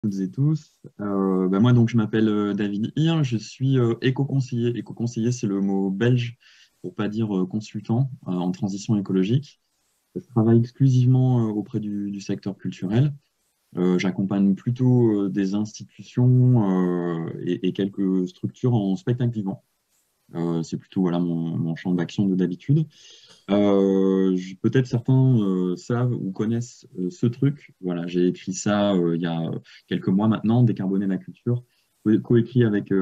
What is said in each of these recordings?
toutes et tous. Euh, bah, moi, donc, je m'appelle euh, David Hir, je suis euh, éco-conseiller. Éco-conseiller, c'est le mot belge pour pas dire consultant en transition écologique. Je travaille exclusivement auprès du, secteur culturel. J'accompagne plutôt des institutions et, quelques structures en spectacle vivant. C'est plutôt voilà, mon, champ d'action de d'habitude. Euh, peut-être certains euh, savent ou connaissent euh, ce truc. Voilà, j'ai écrit ça il y a quelques mois maintenant, Décarboner la culture, coécrit avec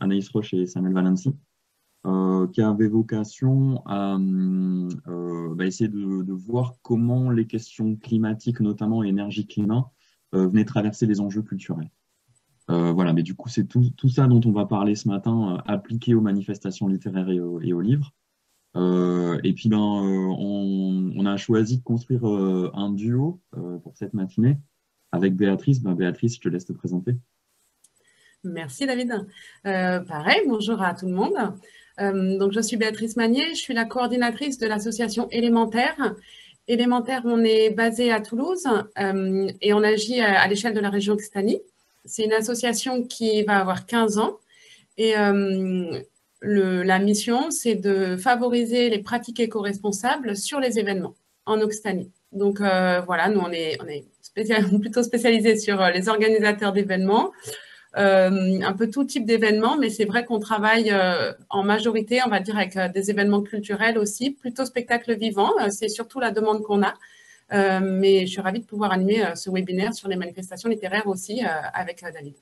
Anaïs Roche et Samuel Valency, qui avait vocation à bah, essayer de, voir comment les questions climatiques, notamment énergie-climat, venaient traverser les enjeux culturels. Voilà, mais du coup, c'est tout, ça dont on va parler ce matin, appliqué aux manifestations littéraires et aux livres. Euh, et puis, ben, euh, on, a choisi de construire euh, un duo pour cette matinée avec Béatrice. Ben, Béatrice, je te laisse te présenter. Merci David. pareil, bonjour à tout le monde. donc, je suis Béatrice Magnier, je suis la coordinatrice de l'association Élémentaire. Élémentaire, on est basé à Toulouse et on agit à, l'échelle de la région Occitanie. C'est une association qui va avoir 15 ans et la mission, c'est de favoriser les pratiques éco-responsables sur les événements en Occitanie. Donc euh, voilà, nous, on est, plutôt spécialisé sur euh, les organisateurs d'événements, euh, un peu tout type d'événements, mais c'est vrai qu'on travaille en majorité, on va dire, avec des événements culturels aussi, plutôt spectacle vivant. c'est surtout la demande qu'on a. mais je suis ravie de pouvoir animer ce webinaire sur les manifestations littéraires aussi avec David.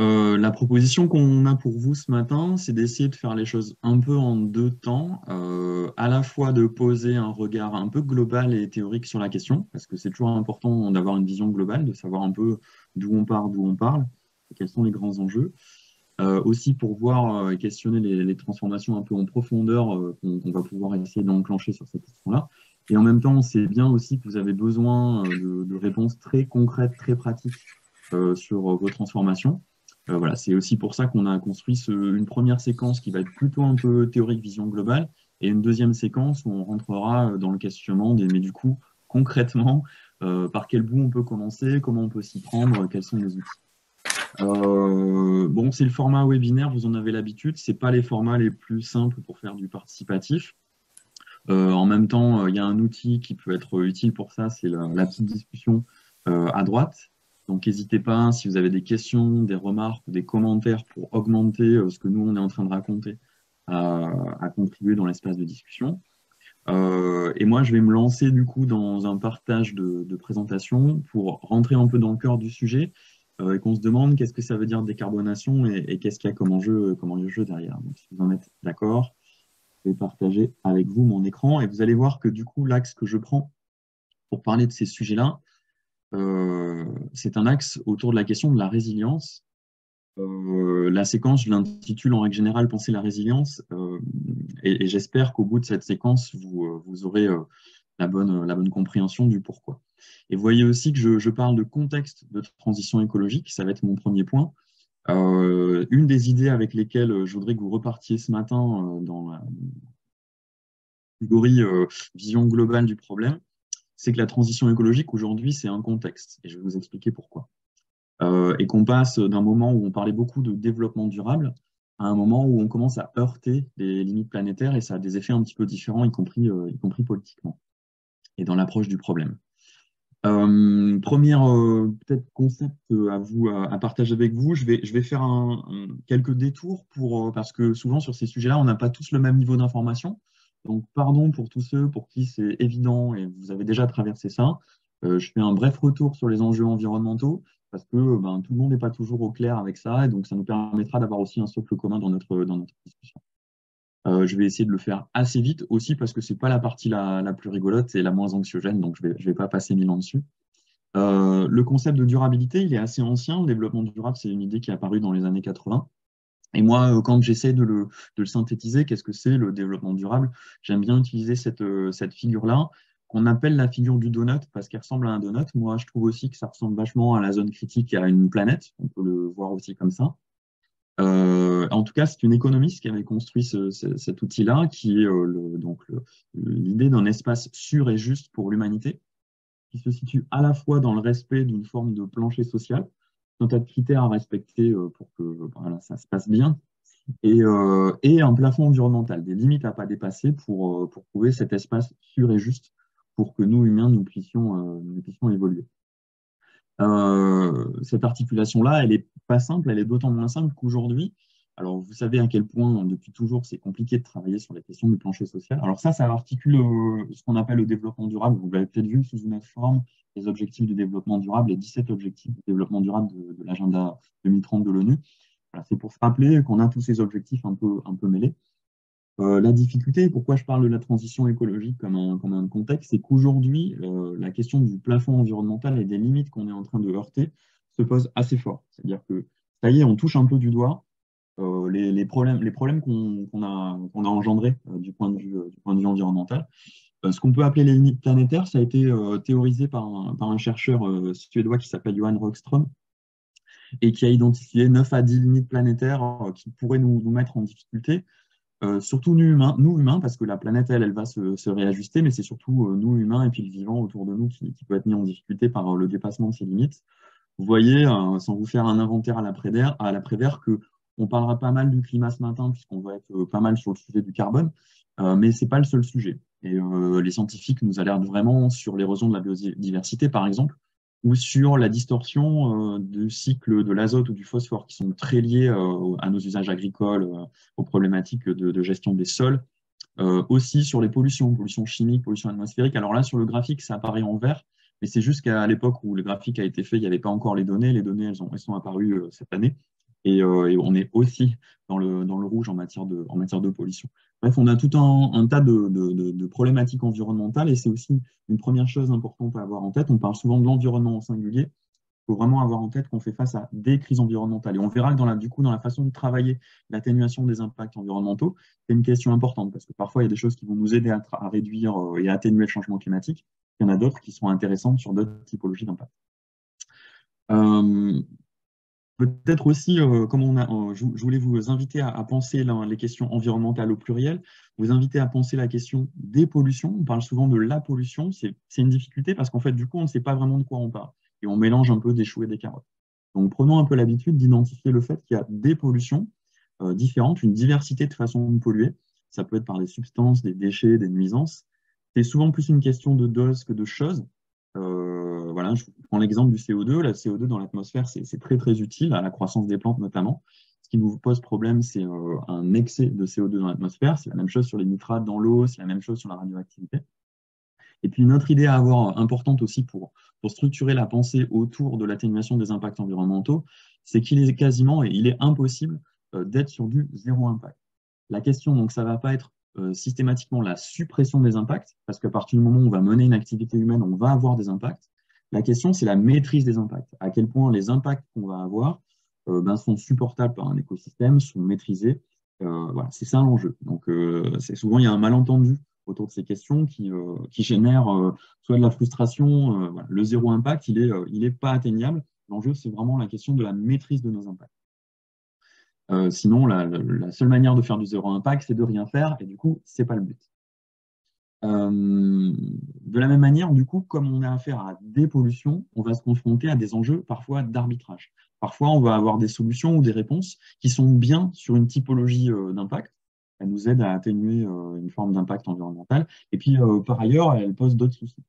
Euh, la proposition qu'on a pour vous ce matin, c'est d'essayer de faire les choses un peu en deux temps, euh, à la fois de poser un regard un peu global et théorique sur la question, parce que c'est toujours important d'avoir une vision globale, de savoir un peu d'où on part, d'où on parle, quels sont les grands enjeux. Euh, aussi pour voir et questionner les, transformations un peu en profondeur qu'on va pouvoir essayer d'enclencher sur cette question-là. Et en même temps, c'est bien aussi que vous avez besoin de, de réponses très concrètes, très pratiques sur vos transformations. Euh, voilà, c'est aussi pour ça qu'on a construit une première séquence qui va être plutôt un peu théorique, vision globale, et une deuxième séquence où on rentrera euh, dans le questionnement mais du coup, concrètement, euh, par quel bout on peut commencer, comment on peut s'y prendre, quels sont les outils. bon, c'est le format webinaire, vous en avez l'habitude, ce pas les formats les plus simples pour faire du participatif. En même temps, il y a un outil qui peut être utile pour ça, c'est la, petite discussion à droite. Donc n'hésitez pas, si vous avez des questions, des remarques des commentaires pour augmenter euh, ce que nous, on est en train de raconter, à, contribuer dans l'espace de discussion. Euh, et moi, je vais me lancer du coup dans un partage de, présentation pour rentrer un peu dans le cœur du sujet euh, et qu'on se demande qu'est-ce que ça veut dire décarbonation et, qu'est-ce qu'il y a comme enjeu, comme enjeu derrière. Donc, si vous en êtes d'accord, vais partager avec vous mon écran et vous allez voir que du coup, l'axe que je prends pour parler de ces sujets-là, euh, c'est un axe autour de la question de la résilience. Euh, la séquence, je l'intitule en règle générale Penser la résilience, euh, et, j'espère qu'au bout de cette séquence, vous, vous aurez la, bonne, la bonne compréhension du pourquoi. Et vous voyez aussi que je, je, parle de contexte de transition écologique, ça va être mon premier point. Une des idées avec lesquelles je voudrais que vous repartiez ce matin dans la catégorie vision globale du problème, c'est que la transition écologique aujourd'hui, c'est un contexte. Et je vais vous expliquer pourquoi. Euh, et qu'on passe d'un moment où on parlait beaucoup de développement durable à un moment où on commence à heurter les limites planétaires et ça a des effets un petit peu différents, y compris, euh, y compris politiquement et dans l'approche du problème. Euh, premier peut-être concept à vous à, partager avec vous. Je vais, je vais faire quelques détours pour parce que souvent sur ces sujets-là, on n'a pas tous le même niveau d'information. Donc, pardon pour tous ceux pour qui c'est évident et vous avez déjà traversé ça. Euh, je fais un bref retour sur les enjeux environnementaux parce que ben, tout le monde n'est pas toujours au clair avec ça et donc ça nous permettra d'avoir aussi un socle commun dans notre, dans notre discussion. Euh, je vais essayer de le faire assez vite aussi parce que c'est pas la partie la, plus rigolote et la moins anxiogène, donc je vais, je vais pas passer mille ans dessus. Euh, le concept de durabilité, il est assez ancien. Le développement durable, c'est une idée qui est apparue dans les années 80. Et moi, euh, quand j'essaie de le, synthétiser, qu'est-ce que c'est le développement durable? J'aime bien utiliser cette, cette figure-là, qu'on appelle la figure du donut, parce qu'elle ressemble à un donut. Moi, je trouve aussi que ça ressemble vachement à la zone critique et à une planète. On peut le voir aussi comme ça. Euh, en tout cas, c'est une économiste qui avait construit cet outil-là, qui est donc l'idée d'un espace sûr et juste pour l'humanité, qui se situe à la fois dans le respect d'une forme de plancher social, un tas de critères à respecter pour que ça se passe bien, et, un plafond environnemental, des limites à pas dépasser pour, pour trouver cet espace sûr et juste pour que nous, humains, nous puissions, nous puissions évoluer. Cette articulation-là, elle n'est pas simple, elle est d'autant moins simple qu'aujourd'hui, alors, vous savez à quel point, depuis toujours, c'est compliqué de travailler sur les questions du plancher social. Alors ça, ça articule euh, ce qu'on appelle le développement durable. Vous l'avez peut-être vu sous une autre forme, les objectifs du développement durable, les 17 objectifs du développement durable de, l'agenda 2030 de l'ONU. c'est pour se rappeler qu'on a tous ces objectifs un peu, un peu mêlés. Euh, la difficulté, pourquoi je parle de la transition écologique comme un, comme un contexte, c'est qu'aujourd'hui, euh, la question du plafond environnemental et des limites qu'on est en train de heurter se pose assez fort. C'est-à-dire que, ça y est, on touche un peu du doigt, euh, les, problèmes, les problèmes qu'on a, a engendrés du, point de vue, du point de vue environnemental. ce qu'on peut appeler les limites planétaires, ça a été théorisé par un, par un chercheur suédois qui s'appelle Johan Rockström et qui a identifié 9 à 10 limites planétaires qui pourraient nous, nous mettre en difficulté. Surtout nous humains, parce que la planète, elle, elle va se, réajuster, mais c'est surtout nous humains et puis le vivant autour de nous qui, peut être mis en difficulté par le dépassement de ces limites. Vous voyez, sans vous faire un inventaire à l'après-vert, que on parlera pas mal du climat ce matin, puisqu'on va être euh, pas mal sur le sujet du carbone, euh, mais ce n'est pas le seul sujet. Et euh, les scientifiques nous alertent vraiment sur l'érosion de la biodiversité, par exemple, ou sur la distorsion du cycle de l'azote ou du phosphore, qui sont très liés à nos usages agricoles, aux problématiques de, gestion des sols, aussi sur les pollutions, pollutions chimiques, pollutions atmosphériques. Alors là, sur le graphique, ça apparaît en vert, mais c'est juste qu'à l'époque où le graphique a été fait, il n'y avait pas encore les données. Les données, elles, ont, elles sont apparues cette année. Euh, et, on est aussi dans le, dans le rouge en matière, de, en matière de pollution. Bref, on a tout un, tas de, problématiques environnementales et c'est aussi une première chose importante à avoir en tête. On parle souvent de l'environnement au singulier. Il faut vraiment avoir en tête qu'on fait face à des crises environnementales. Et on verra que dans la, façon de travailler l'atténuation des impacts environnementaux, c'est une question importante parce que parfois, il y a des choses qui vont nous aider à, à réduire euh, et à atténuer le changement climatique. Il y en a d'autres qui sont intéressantes sur d'autres typologies d'impact. Euh, Peut-être aussi, euh, comme euh, je, voulais vous inviter à, penser les questions environnementales au pluriel, vous inviter à penser la question des pollutions. On parle souvent de la pollution, c'est une difficulté parce qu'en fait, du coup, on ne sait pas vraiment de quoi on parle et on mélange un peu des choux et des carottes. Donc, prenons un peu l'habitude d'identifier le fait qu'il y a des pollutions euh, différentes, une diversité de façons de polluer. Ça peut être par des substances, des déchets, des nuisances. C'est souvent plus une question de dose que de choses. Euh, voilà, je prends l'exemple du CO2. La CO2 dans l'atmosphère, c'est très très utile à la croissance des plantes notamment. Ce qui nous pose problème, c'est euh, un excès de CO2 dans l'atmosphère. C'est la même chose sur les nitrates dans l'eau, c'est la même chose sur la radioactivité. Et puis une autre idée à avoir importante aussi pour, structurer la pensée autour de l'atténuation des impacts environnementaux, c'est qu'il est quasiment et il est impossible euh, d'être sur du zéro impact. La question, donc, ça ne va pas être euh, systématiquement la suppression des impacts, parce qu'à partir du moment où on va mener une activité humaine, on va avoir des impacts. La question, c'est la maîtrise des impacts. À quel point les impacts qu'on va avoir euh, ben, sont supportables par un écosystème, sont maîtrisés. Euh, voilà, c'est ça l'enjeu. Donc, souvent, il y a un malentendu autour de ces questions qui, génèrent soit de la frustration. Le zéro impact, il n'est il pas atteignable. L'enjeu, c'est vraiment la question de la maîtrise de nos impacts. Euh, sinon, la, seule manière de faire du zéro impact, c'est de rien faire, et du coup, ce n'est pas le but. Euh, de la même manière, du coup, comme on a affaire à des pollutions, on va se confronter à des enjeux parfois d'arbitrage. Parfois, on va avoir des solutions ou des réponses qui sont bien sur une typologie euh, d'impact. Elles nous aident à atténuer une forme d'impact environnemental. Et puis, par ailleurs, elles posent d'autres soucis.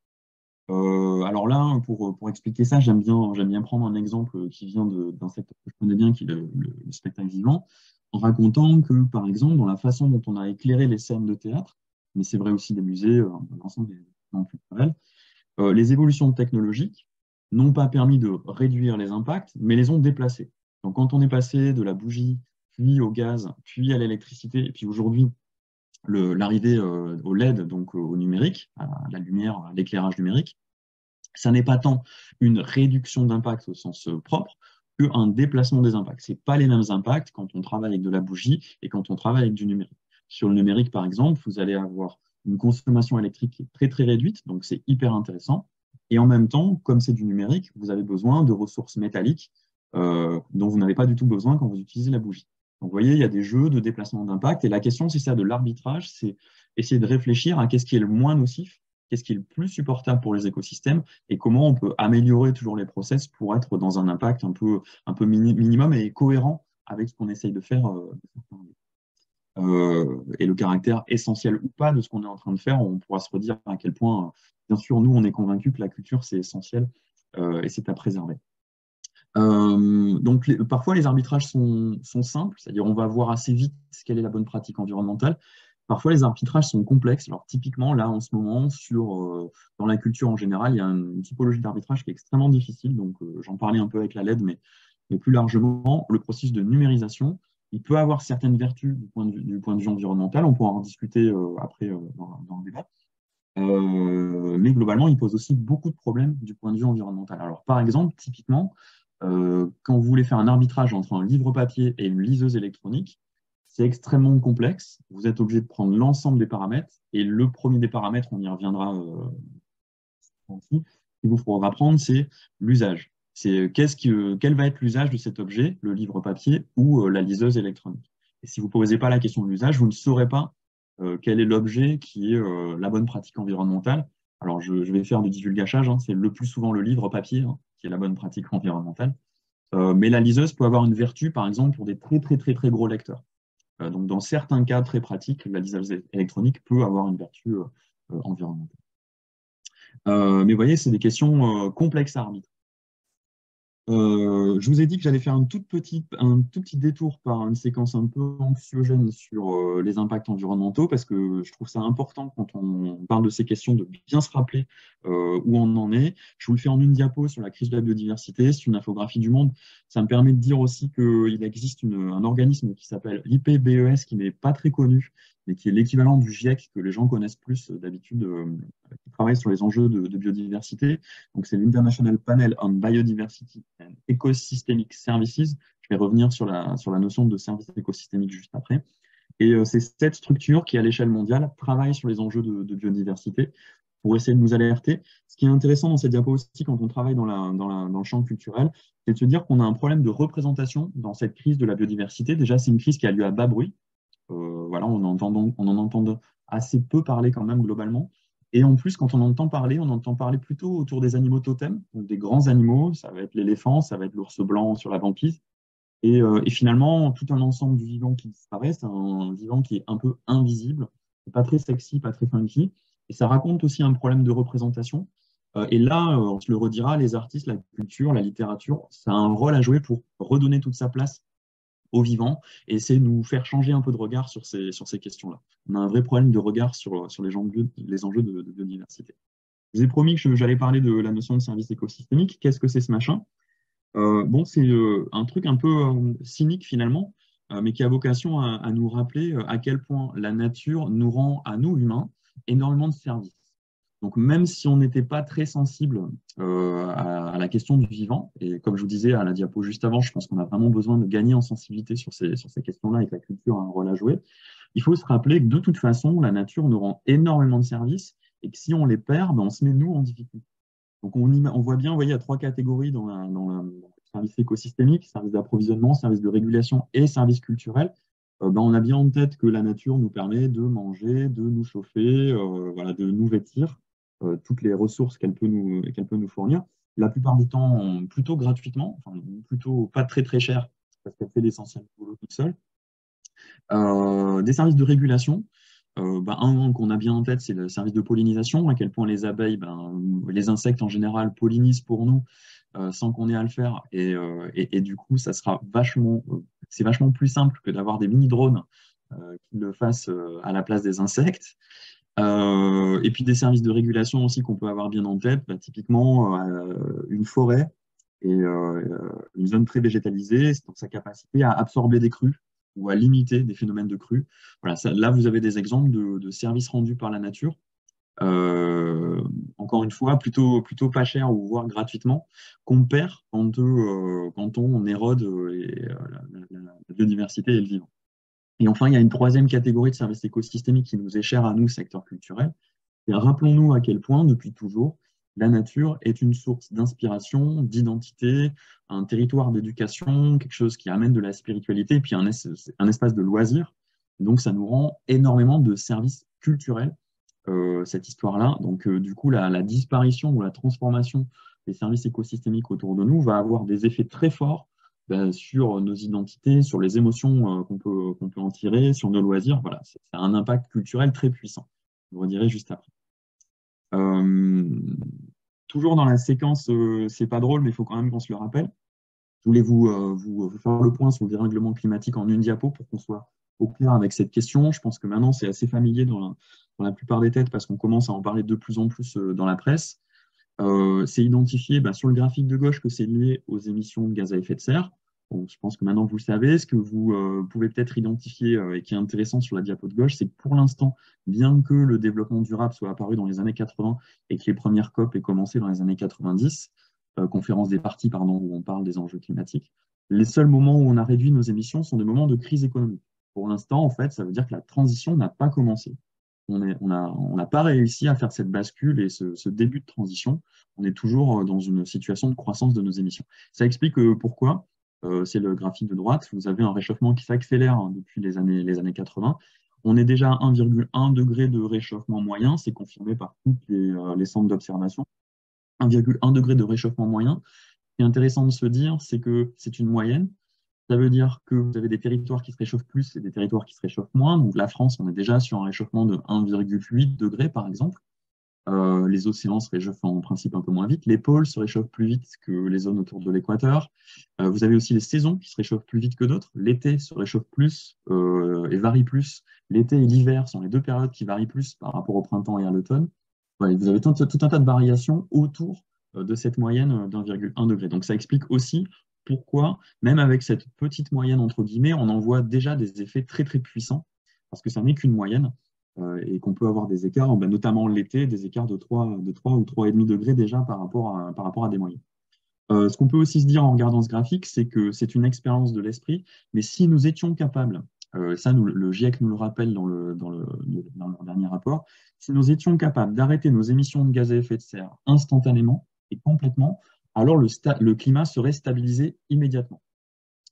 Euh, alors là, pour, pour expliquer ça, j'aime bien, prendre un exemple qui vient d'un secteur que je connais bien, qui est le, spectacle vivant, en racontant que, par exemple, dans la façon dont on a éclairé les scènes de théâtre, mais c'est vrai aussi des musées, euh, l'ensemble des culturels, euh, les évolutions technologiques n'ont pas permis de réduire les impacts, mais les ont déplacés. Donc quand on est passé de la bougie, puis au gaz, puis à l'électricité, et puis aujourd'hui l'arrivée euh, au LED, donc au numérique, à la lumière, à l'éclairage numérique, ça n'est pas tant une réduction d'impact au sens euh, propre qu'un déplacement des impacts. Ce pas les mêmes impacts quand on travaille avec de la bougie et quand on travaille avec du numérique. Sur le numérique, par exemple, vous allez avoir une consommation électrique qui est très très réduite, donc c'est hyper intéressant. Et en même temps, comme c'est du numérique, vous avez besoin de ressources métalliques euh, dont vous n'avez pas du tout besoin quand vous utilisez la bougie. Donc, vous voyez, il y a des jeux de déplacement d'impact. Et la question, c'est ça de l'arbitrage, c'est essayer de réfléchir à qu'est-ce qui est le moins nocif qu'est-ce qui est le plus supportable pour les écosystèmes et comment on peut améliorer toujours les process pour être dans un impact un peu, un peu minimum et cohérent avec ce qu'on essaye de faire. Euh, et le caractère essentiel ou pas de ce qu'on est en train de faire, on pourra se redire à quel point, bien sûr, nous, on est convaincus que la culture, c'est essentiel et c'est à préserver. Euh, donc, parfois, les arbitrages sont, simples, c'est-à-dire on va voir assez vite quelle est la bonne pratique environnementale. Parfois, les arbitrages sont complexes. Alors, typiquement, là, en ce moment, sur, euh, dans la culture en général, il y a une, typologie d'arbitrage qui est extrêmement difficile. Donc, euh, j'en parlais un peu avec la LED, mais, plus largement, le processus de numérisation, il peut avoir certaines vertus du point de, vue environnemental. On pourra en discuter après dans, le débat. mais globalement, il pose aussi beaucoup de problèmes du point de vue environnemental. Alors, par exemple, typiquement, euh, quand vous voulez faire un arbitrage entre un livre papier et une liseuse électronique, c'est extrêmement complexe. Vous êtes obligé de prendre l'ensemble des paramètres. Et le premier des paramètres, on y reviendra euh, qu'il vous faudra prendre, c'est l'usage. C'est qu'est-ce que, quel va être l'usage de cet objet, le livre papier ou euh, la liseuse électronique. Et si vous ne posez pas la question de l'usage, vous ne saurez pas euh, quel est l'objet qui est euh, la bonne pratique environnementale. Alors, je, je vais faire du divulgachage, hein, c'est le plus souvent le livre papier. Hein la bonne pratique environnementale. Euh, mais la liseuse peut avoir une vertu, par exemple, pour des très très très très gros lecteurs. Euh, donc, dans certains cas très pratiques, la liseuse électronique peut avoir une vertu euh, environnementale. mais vous voyez, c'est des questions complexes à arbitrer. Euh, je vous ai dit que j'allais faire un tout, petit, un tout petit détour par une séquence un peu anxiogène sur euh, les impacts environnementaux parce que je trouve ça important quand on parle de ces questions de bien se rappeler euh, où on en est. Je vous le fais en une diapo sur la crise de la biodiversité, c'est une infographie du monde. Ça me permet de dire aussi qu'il existe une, un organisme qui s'appelle l'IPBES qui n'est pas très connu mais qui est l'équivalent du GIEC que les gens connaissent plus d'habitude, qui travaille sur les enjeux de, biodiversité. Donc c'est l'International Panel on Biodiversity Ecosystemic Services. Je vais revenir sur la, sur la notion de service écosystémique juste après. Et euh, c'est cette structure qui, à l'échelle mondiale, travaille sur les enjeux de, biodiversité pour essayer de nous alerter. Ce qui est intéressant dans cette diapo aussi, quand on travaille dans, la, dans le champ culturel, c'est de se dire qu'on a un problème de représentation dans cette crise de la biodiversité. Déjà, c'est une crise qui a lieu à bas bruit. Euh, voilà, on, entend, en entend assez peu parler quand même globalement. Et en plus, quand on entend parler, on entend parler plutôt autour des animaux totems, des grands animaux, ça va être l'éléphant, ça va être l'ours blanc sur la banquise. Et, euh, et, finalement, tout un ensemble du vivant qui disparaît, c'est un vivant qui est un peu invisible, pas très sexy, pas très funky. Et ça raconte aussi un problème de représentation. Euh, et là, on se le redira, les artistes, la culture, la littérature, ça a un rôle à jouer pour redonner toute sa place au vivant et c'est nous faire changer un peu de regard sur ces, sur ces questions-là. On a un vrai problème de regard sur, sur les, enjeux, les enjeux de, biodiversité. Je vous ai promis que j'allais parler de la notion de service écosystémique. Qu'est-ce que c'est ce machin? Euh, Bon, c'est euh, un truc un peu euh, cynique finalement, mais qui a vocation à, à, nous rappeler à quel point la nature nous rend à nous humains énormément de services. Donc même si on n'était pas très sensible euh, à, la question du vivant, et comme je vous disais à la diapo juste avant, je pense qu'on a vraiment besoin de gagner en sensibilité sur ces, sur ces questions-là et que la culture a un rôle à jouer, il faut se rappeler que de toute façon, la nature nous rend énormément de services et que si on les perd, ben, on se met nous en difficulté. Donc on, voit bien, vous voyez, il y a trois catégories dans, le service écosystémique, service d'approvisionnement, service de régulation et service culturel. Euh, ben, on a bien en tête que la nature nous permet de manger, de nous chauffer, euh, voilà, de nous vêtir. Euh, toutes les ressources qu'elle peut, nous, peut nous fournir. La plupart du temps, plutôt gratuitement, plutôt pas très très cher, parce qu'elle fait l'essentiel du boulot toute seule. Euh, des services de régulation, euh, ben, un qu'on a bien en tête, c'est le service de pollinisation, à quel point les abeilles, ben, les insectes en général pollinisent pour nous sans qu'on ait à le faire. Et, et, et, du coup, ça sera vachement, c'est vachement plus simple que d'avoir des mini-drones qui le fassent à la place des insectes. Euh, et puis des services de régulation aussi qu'on peut avoir bien en tête, bah, typiquement euh, une forêt et euh, une zone très végétalisée, donc sa capacité à absorber des crues ou à limiter des phénomènes de crues. Voilà, là, vous avez des exemples de, services rendus par la nature. encore une fois, plutôt, plutôt pas cher ou voire gratuitement, qu'on perd quand, on érode la biodiversité et le vivant. Et enfin, il y a une troisième catégorie de services écosystémiques qui nous est chère à nous, secteur culturel. Rappelons-nous à quel point, depuis toujours, la nature est une source d'inspiration, d'identité, un territoire d'éducation, quelque chose qui amène de la spiritualité, et puis un, espace de loisir. Donc, ça nous rend énormément de services culturels cette histoire-là. Donc, du coup, la, disparition ou la transformation des services écosystémiques autour de nous va avoir des effets très forts ben, sur nos identités, sur les émotions qu'on peut, peut en tirer, sur nos loisirs. Voilà, c'est un impact culturel très puissant. Je vous redirai juste après. toujours dans la séquence, c'est pas drôle, mais il faut quand même qu'on se le rappelle. Je voulais vous, vous, faire le point sur le dérèglement climatique en une diapo pour qu'on soit au clair avec cette question. Je pense que maintenant, c'est assez familier dans la, plupart des têtes parce qu'on commence à en parler de plus en plus euh, dans la presse. Euh, c'est identifié bah, sur le graphique de gauche que c'est lié aux émissions de gaz à effet de serre. je pense que maintenant vous le savez. Ce que vous euh, pouvez peut-être identifier et qui est intéressant sur la diapo de gauche, c'est que pour l'instant, bien que le développement durable soit apparu dans les années 80 et que les premières COP aient commencé dans les années 90, conférence des parties, pardon, où on parle des enjeux climatiques, les seuls moments où on a réduit nos émissions sont des moments de crise économique. Pour l'instant, en fait, ça veut dire que la transition n'a pas commencé. On n'a pas réussi à faire cette bascule et ce, début de transition. On est toujours euh, dans une situation de croissance de nos émissions. Ça explique euh, pourquoi, euh, c'est le graphique de droite, vous avez un réchauffement qui s'accélère hein, depuis les années, les années 80. On est déjà à 1,1 degré de réchauffement moyen, c'est confirmé par tous les, les centres d'observation. 1,1 degré de réchauffement moyen. Ce qui est intéressant de se dire, c'est que c'est une moyenne. Ça veut dire que vous avez des territoires qui se réchauffent plus et des territoires qui se réchauffent moins. Donc la France, on est déjà sur un réchauffement de 1,8 degrés, par exemple. Euh, les océans se réchauffent en principe un peu moins vite. Les pôles se réchauffent plus vite que les zones autour de l'équateur. Euh, vous avez aussi les saisons qui se réchauffent plus vite que d'autres. L'été se réchauffe plus euh, et varie plus. L'été et l'hiver sont les deux périodes qui varient plus par rapport au printemps et à l'automne. vous avez tout, tout, un tas de variations autour de cette moyenne d'1,1 degré. Donc ça explique aussi pourquoi, même avec cette petite moyenne, entre guillemets, on en voit déjà des effets très très puissants, parce que ça n'est qu'une moyenne, euh, et qu'on peut avoir des écarts, ben, notamment l'été, des écarts de 3, de 3 ou 3,5 degrés déjà par rapport à, des moyennes. Euh, ce qu'on peut aussi se dire en regardant ce graphique, c'est que c'est une expérience de l'esprit, mais si nous étions capables, euh, ça le GIEC nous le rappelle dans, le, dans, le, dans leur dernier rapport, si nous étions capables d'arrêter nos émissions de gaz à effet de serre instantanément et complètement, alors le, climat serait stabilisé immédiatement.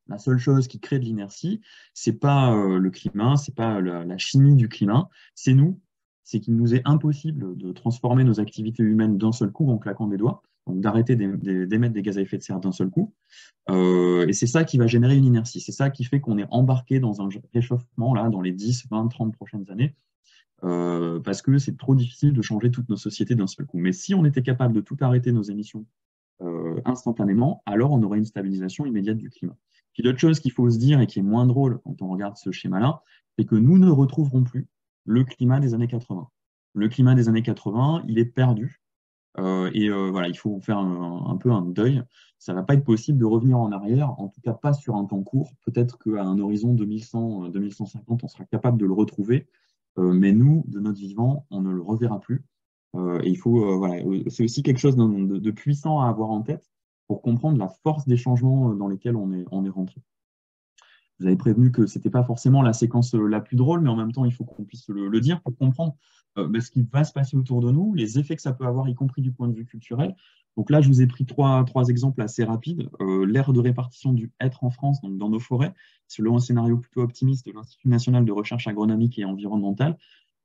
La seule chose qui crée de l'inertie, c'est pas euh, le climat, c'est pas la, chimie du climat, c'est nous. C'est qu'il nous est impossible de transformer nos activités humaines d'un seul coup en claquant des doigts, donc d'arrêter d'émettre des gaz à effet de serre d'un seul coup. Euh, et c'est ça qui va générer une inertie. C'est ça qui fait qu'on est embarqué dans un réchauffement là dans les 10, 20, 30 prochaines années. Euh, parce que c'est trop difficile de changer toutes nos sociétés d'un seul coup. Mais si on était capable de tout arrêter nos émissions instantanément, alors on aurait une stabilisation immédiate du climat. Puis l'autre chose qu'il faut se dire et qui est moins drôle quand on regarde ce schéma-là, c'est que nous ne retrouverons plus le climat des années 80. Le climat des années 80, il est perdu. Euh, et euh, voilà, il faut faire un, peu un deuil. Ça ne va pas être possible de revenir en arrière, en tout cas pas sur un temps court. Peut-être qu'à un horizon 2100, 2150, on sera capable de le retrouver. mais nous, de notre vivant, on ne le reverra plus. Euh, il faut, euh, voilà, euh, c'est aussi quelque chose de, puissant à avoir en tête pour comprendre la force des changements dans lesquels on est, on est rentré. Vous avez prévenu que ce n'était pas forcément la séquence la plus drôle, mais en même temps, il faut qu'on puisse le, dire pour comprendre ben, ce qui va se passer autour de nous, les effets que ça peut avoir, y compris du point de vue culturel. Donc là, je vous ai pris trois, trois exemples assez rapides. L'ère de répartition du être en France, donc dans nos forêts, selon un scénario plutôt optimiste de l'Institut national de recherche agronomique et environnementale,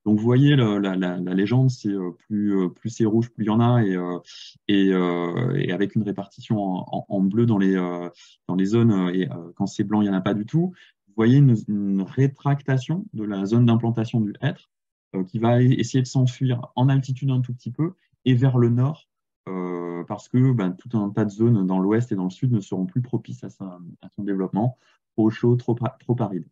donc vous voyez, la, légende, c'est euh, plus, euh, plus c'est rouge, plus il y en a, et, euh, avec une répartition en, bleu dans les, dans les zones, et quand c'est blanc, il n'y en a pas du tout. Vous voyez une, rétractation de la zone d'implantation du hêtre qui va essayer de s'enfuir en altitude un tout petit peu et vers le nord, parce que ben, tout un tas de zones dans l'ouest et dans le sud ne seront plus propices à, à son développement, trop chaud, trop, trop aride.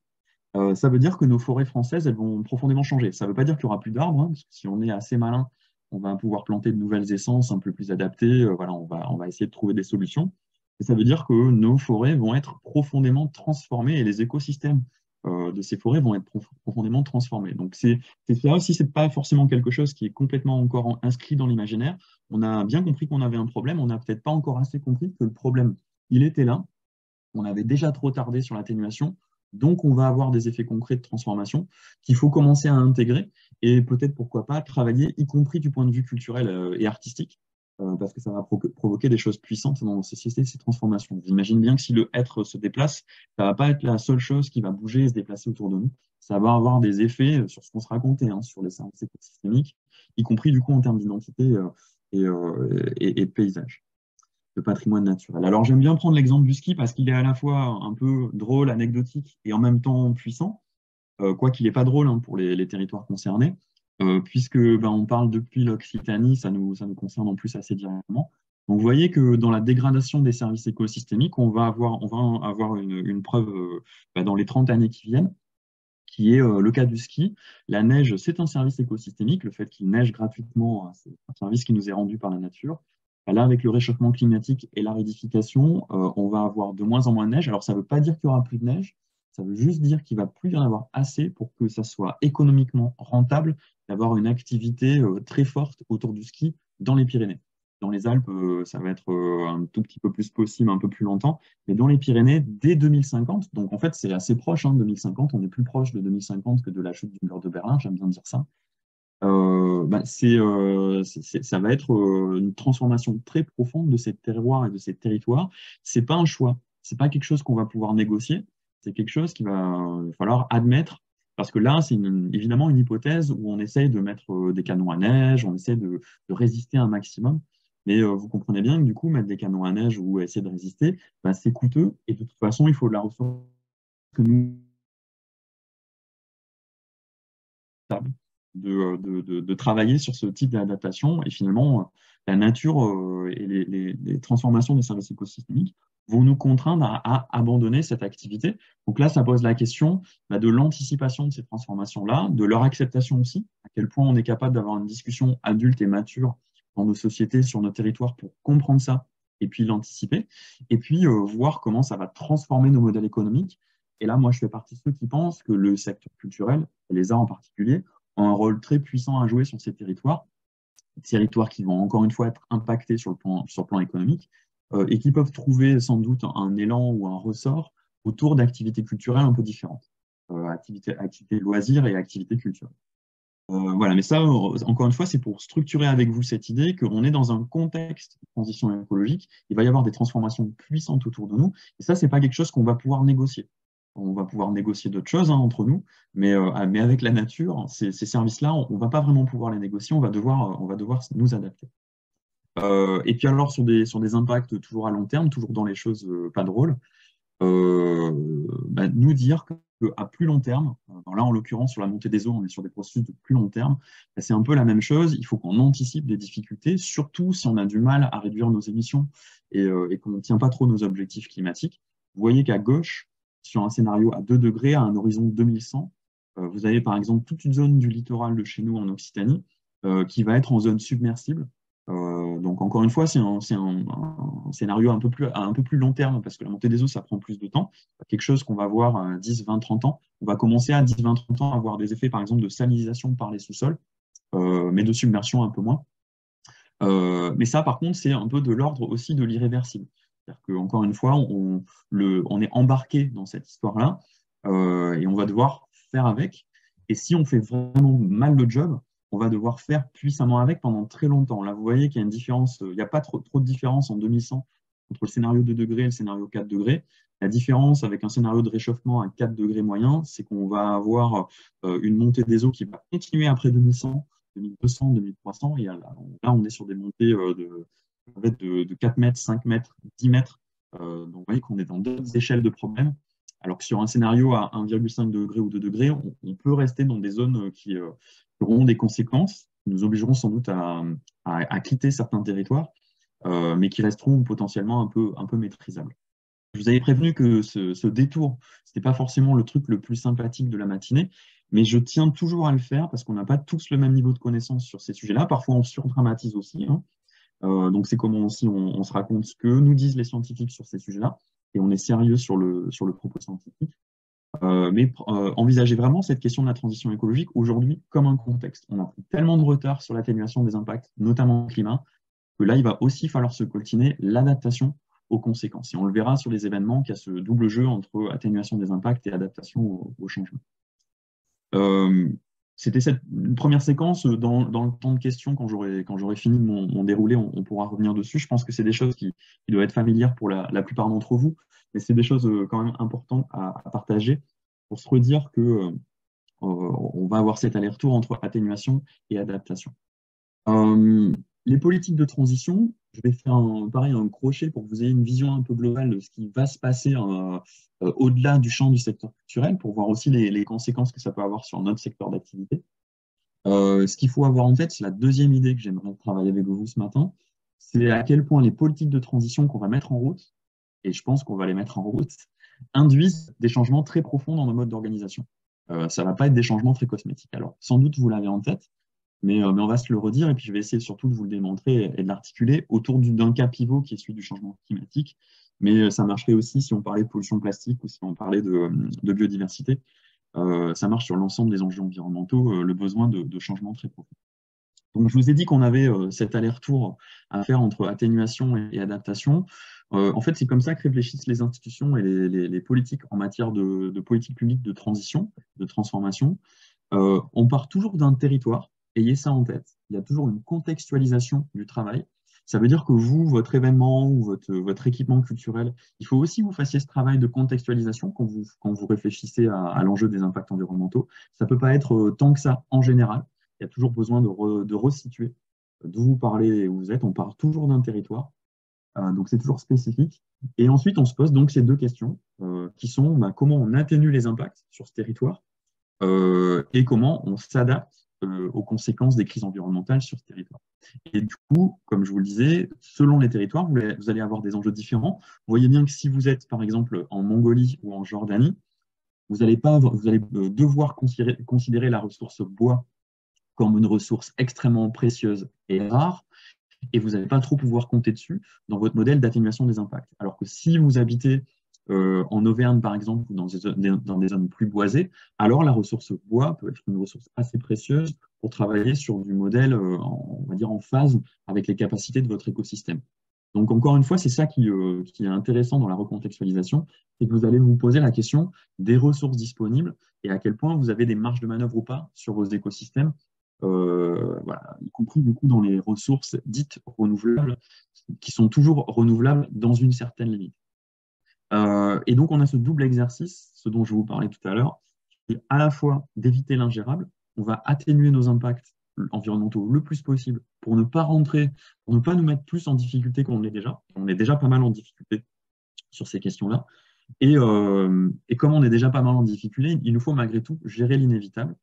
Euh, ça veut dire que nos forêts françaises, elles vont profondément changer. Ça ne veut pas dire qu'il n'y aura plus d'arbres, hein, parce que si on est assez malin, on va pouvoir planter de nouvelles essences un peu plus adaptées. Euh, voilà, on va, on va essayer de trouver des solutions. Et ça veut dire que nos forêts vont être profondément transformées et les écosystèmes euh, de ces forêts vont être profondément transformés. Donc c'est ça aussi, c'est pas forcément quelque chose qui est complètement encore inscrit dans l'imaginaire. On a bien compris qu'on avait un problème, on n'a peut-être pas encore assez compris que le problème, il était là. On avait déjà trop tardé sur l'atténuation. Donc, on va avoir des effets concrets de transformation qu'il faut commencer à intégrer et peut-être, pourquoi pas, travailler, y compris du point de vue culturel euh, et artistique, euh, parce que ça va provoquer des choses puissantes dans nos sociétés, ces transformations. J'imagine bien que si le être se déplace, ça ne va pas être la seule chose qui va bouger et se déplacer autour de nous. ça va avoir des effets sur ce qu'on se racontait, hein, sur les services écosystémiques, y compris du coup en termes d'identité et, de paysage, de patrimoine naturel. Alors j'aime bien prendre l'exemple du ski parce qu'il est à la fois un peu drôle, anecdotique et en même temps puissant, quoi qu'il n'est pas drôle hein, pour les, territoires concernés. puisque ben, on parle depuis l'Occitanie, ça nous, concerne en plus assez directement. Donc, vous voyez que dans la dégradation des services écosystémiques, on va avoir, une, preuve euh, bah, dans les 30 années qui viennent, qui est euh, le cas du ski. La neige, c'est un service écosystémique. Le fait qu'il neige gratuitement, euh, c'est un service qui nous est rendu par la nature. Là, avec le réchauffement climatique et la ridification, on va avoir de moins en moins de neige. Alors, ça ne veut pas dire qu'il n'y aura plus de neige. Ça veut juste dire qu'il va plus y en avoir assez pour que ça soit économiquement rentable d'avoir une activité très forte autour du ski dans les Pyrénées. Dans les Alpes, euh, ça va être euh, un tout petit peu plus possible, un peu plus longtemps. Mais dans les Pyrénées, dès 2050, donc en fait, c'est assez proche, hein, 2050, on est plus proche de 2050 que de la chute du mur de Berlin, j'aime bien dire ça. Euh, bah, ça va être une transformation très profonde de ces terroirs et de ces territoires. C'est pas un choix, c'est pas quelque chose qu'on va pouvoir négocier, c'est quelque chose qu'il va falloir admettre parce que là, c'est évidemment une hypothèse où on essaye de mettre des canons à neige, on essaie de, résister un maximum. Mais euh, vous comprenez bien que du coup, mettre des canons à neige ou essayer de résister, bah, c'est coûteux et de toute façon, il faut de la ressource que nous de, de, travailler sur ce type d'adaptation et finalement la nature euh, et les, transformations des services écosystémiques vont nous contraindre à, abandonner cette activité. Donc là, ça pose la question bah, de l'anticipation de ces transformations-là, de leur acceptation aussi, à quel point on est capable d'avoir une discussion adulte et mature dans nos sociétés, sur nos territoires pour comprendre ça et puis l'anticiper, et puis euh, voir comment ça va transformer nos modèles économiques. Et là, moi, je fais partie de ceux qui pensent que le secteur culturel, les arts en particulier, un rôle très puissant à jouer sur ces territoires, territoires qui vont encore une fois être impactés sur le plan, économique, euh, et qui peuvent trouver sans doute un élan ou un ressort autour d'activités culturelles un peu différentes, euh, activités, activités loisirs et activités culturelles. Euh, voilà, mais ça, encore une fois, c'est pour structurer avec vous cette idée qu'on est dans un contexte de transition écologique. Il va y avoir des transformations puissantes autour de nous. Et ça, c'est pas quelque chose qu'on va pouvoir négocier. On va pouvoir négocier d'autres choses hein, entre nous, mais, euh, ah, mais avec la nature, ces, services-là, on, ne va pas vraiment pouvoir les négocier. On va devoir, euh, on va devoir nous adapter. et puis alors sur des, sur des impacts toujours à long terme, toujours dans les choses pas drôles, bah, nous dire que à plus long terme, là en l'occurrence sur la montée des eaux, on est sur des processus de plus long terme, c'est un peu la même chose, il faut qu'on anticipe des difficultés, surtout si on a du mal à réduire nos émissions et, euh, qu'on ne tient pas trop nos objectifs climatiques. Vous voyez qu'à gauche, sur un scénario à 2 degrés, à un horizon 2100, euh, vous avez par exemple toute une zone du littoral de chez nous en Occitanie euh, qui va être en zone submersible, euh, donc encore une fois, c'est un, scénario un peu, plus, à un peu plus long terme parce que la montée des eaux, ça prend plus de temps. Quelque chose qu'on va voir à 10, 20, 30 ans. On va commencer à 10, 20, 30 ans à avoir des effets, par exemple, de salinisation par les sous-sols, mais de submersion un peu moins. Mais ça, par contre, c'est un peu de l'ordre aussi de l'irréversible. C'est-à-dire qu'encore une fois, on, est embarqué dans cette histoire-là et on va devoir faire avec. Et si on fait vraiment mal le job, on va devoir faire puissamment avec pendant très longtemps. Là, vous voyez qu'il y a une différence, euh, il n'y a pas trop, trop, de différence en 2100 entre le scénario 2 degrés et le scénario 4 degrés. La différence avec un scénario de réchauffement à 4 degrés moyen, c'est qu'on va avoir euh, une montée des eaux qui va continuer après 2100, 2200, 2300. Et là, on est sur des montées euh, de, de, 4 mètres, 5 mètres, 10 mètres. donc, vous voyez qu'on est dans d'autres échelles de problèmes. Alors que sur un scénario à 1,5 degré ou 2 degrés, on, peut rester dans des zones qui, auront des conséquences, qui nous obligeront sans doute à, quitter certains territoires, euh, mais qui resteront potentiellement un peu, un peu maîtrisables. Je vous avais prévenu que ce, détour, ce n'était pas forcément le truc le plus sympathique de la matinée, mais je tiens toujours à le faire parce qu'on n'a pas tous le même niveau de connaissance sur ces sujets-là. Parfois, on surdramatise aussi. Hein. Euh, donc, c'est comment aussi on, se raconte ce que nous disent les scientifiques sur ces sujets-là et on est sérieux sur le, sur le propos scientifique. Euh, mais euh, envisager vraiment cette question de la transition écologique aujourd'hui comme un contexte. On a pris tellement de retard sur l'atténuation des impacts, notamment au climat, que là, il va aussi falloir se coltiner l'adaptation aux conséquences. Et on le verra sur les événements qu'il y a ce double jeu entre atténuation des impacts et adaptation au, changement. Euh, c'était cette première séquence dans, le temps de questions. Quand j'aurai fini mon, déroulé, on, pourra revenir dessus. Je pense que c'est des choses qui, doivent être familières pour la, plupart d'entre vous, mais c'est des choses euh, quand même importantes à, partager pour se redire que euh, on va avoir cet aller-retour entre atténuation et adaptation. les politiques de transition, je vais faire un, pareil un crochet pour que vous ayez une vision un peu globale de ce qui va se passer au-delà du champ du secteur culturel, pour voir aussi les, conséquences que ça peut avoir sur notre secteur d'activité. ce qu'il faut avoir en tête, c'est la deuxième idée que j'aimerais travailler avec vous ce matin, c'est à quel point les politiques de transition qu'on va mettre en route, et je pense qu'on va les mettre en route, induisent des changements très profonds dans nos modes d'organisation. Euh, ça ne va pas être des changements très cosmétiques. Alors, sans doute, vous l'avez en tête, mais, euh, mais, on va se le redire, et puis je vais essayer surtout de vous le démontrer et, de l'articuler autour d'un cas pivot qui est celui du changement climatique. Mais euh, ça marcherait aussi si on parlait de pollution plastique ou si on parlait de, de biodiversité. ça marche sur l'ensemble des enjeux environnementaux, le besoin de, de changements très profonds. Donc, je vous ai dit qu'on avait euh, cet aller-retour à faire entre atténuation et, adaptation. Euh, en fait, c'est comme ça que réfléchissent les institutions et les, politiques en matière de, politique publique de transition, de transformation. Euh, on part toujours d'un territoire, ayez ça en tête. Il y a toujours une contextualisation du travail. Ça veut dire que vous, votre événement ou votre, votre équipement culturel, il faut aussi que vous fassiez ce travail de contextualisation quand vous, quand vous réfléchissez à, l'enjeu des impacts environnementaux. Ça ne peut pas être tant que ça en général il y a toujours besoin de, de resituer d'où vous parlez et où vous êtes. On part toujours d'un territoire, euh, donc c'est toujours spécifique. Et ensuite, on se pose donc ces deux questions euh, qui sont bah, comment on atténue les impacts sur ce territoire euh, et comment on s'adapte aux conséquences des crises environnementales sur ce territoire. Et du coup, comme je vous le disais, selon les territoires, vous, allez avoir des enjeux différents. Vous voyez bien que si vous êtes, par exemple, en Mongolie ou en Jordanie, vous allez, pas, vous allez devoir considérer, considérer la ressource bois comme une ressource extrêmement précieuse et rare, et vous n'allez pas trop pouvoir compter dessus dans votre modèle d'atténuation des impacts. Alors que si vous habitez euh, en Auvergne, par exemple, ou dans des, zones plus boisées, alors la ressource bois peut être une ressource assez précieuse pour travailler sur du modèle, euh, on va dire, en phase avec les capacités de votre écosystème. Donc, encore une fois, c'est ça qui, euh, qui, est intéressant dans la recontextualisation, c'est que vous allez vous poser la question des ressources disponibles et à quel point vous avez des marges de manœuvre ou pas sur vos écosystèmes y compris du coup dans les ressources dites renouvelables, qui sont toujours renouvelables dans une certaine limite. Euh, et donc on a ce double exercice, ce dont je vous parlais tout à l'heure, qui est à la fois d'éviter l'ingérable, on va atténuer nos impacts environnementaux le plus possible pour ne pas rentrer, pour ne pas nous mettre plus en difficulté qu'on l'est déjà. On est déjà pas mal en difficulté sur ces questions-là. Euh, et comme on est déjà pas mal en difficulté, il nous faut malgré tout gérer l'inévitable.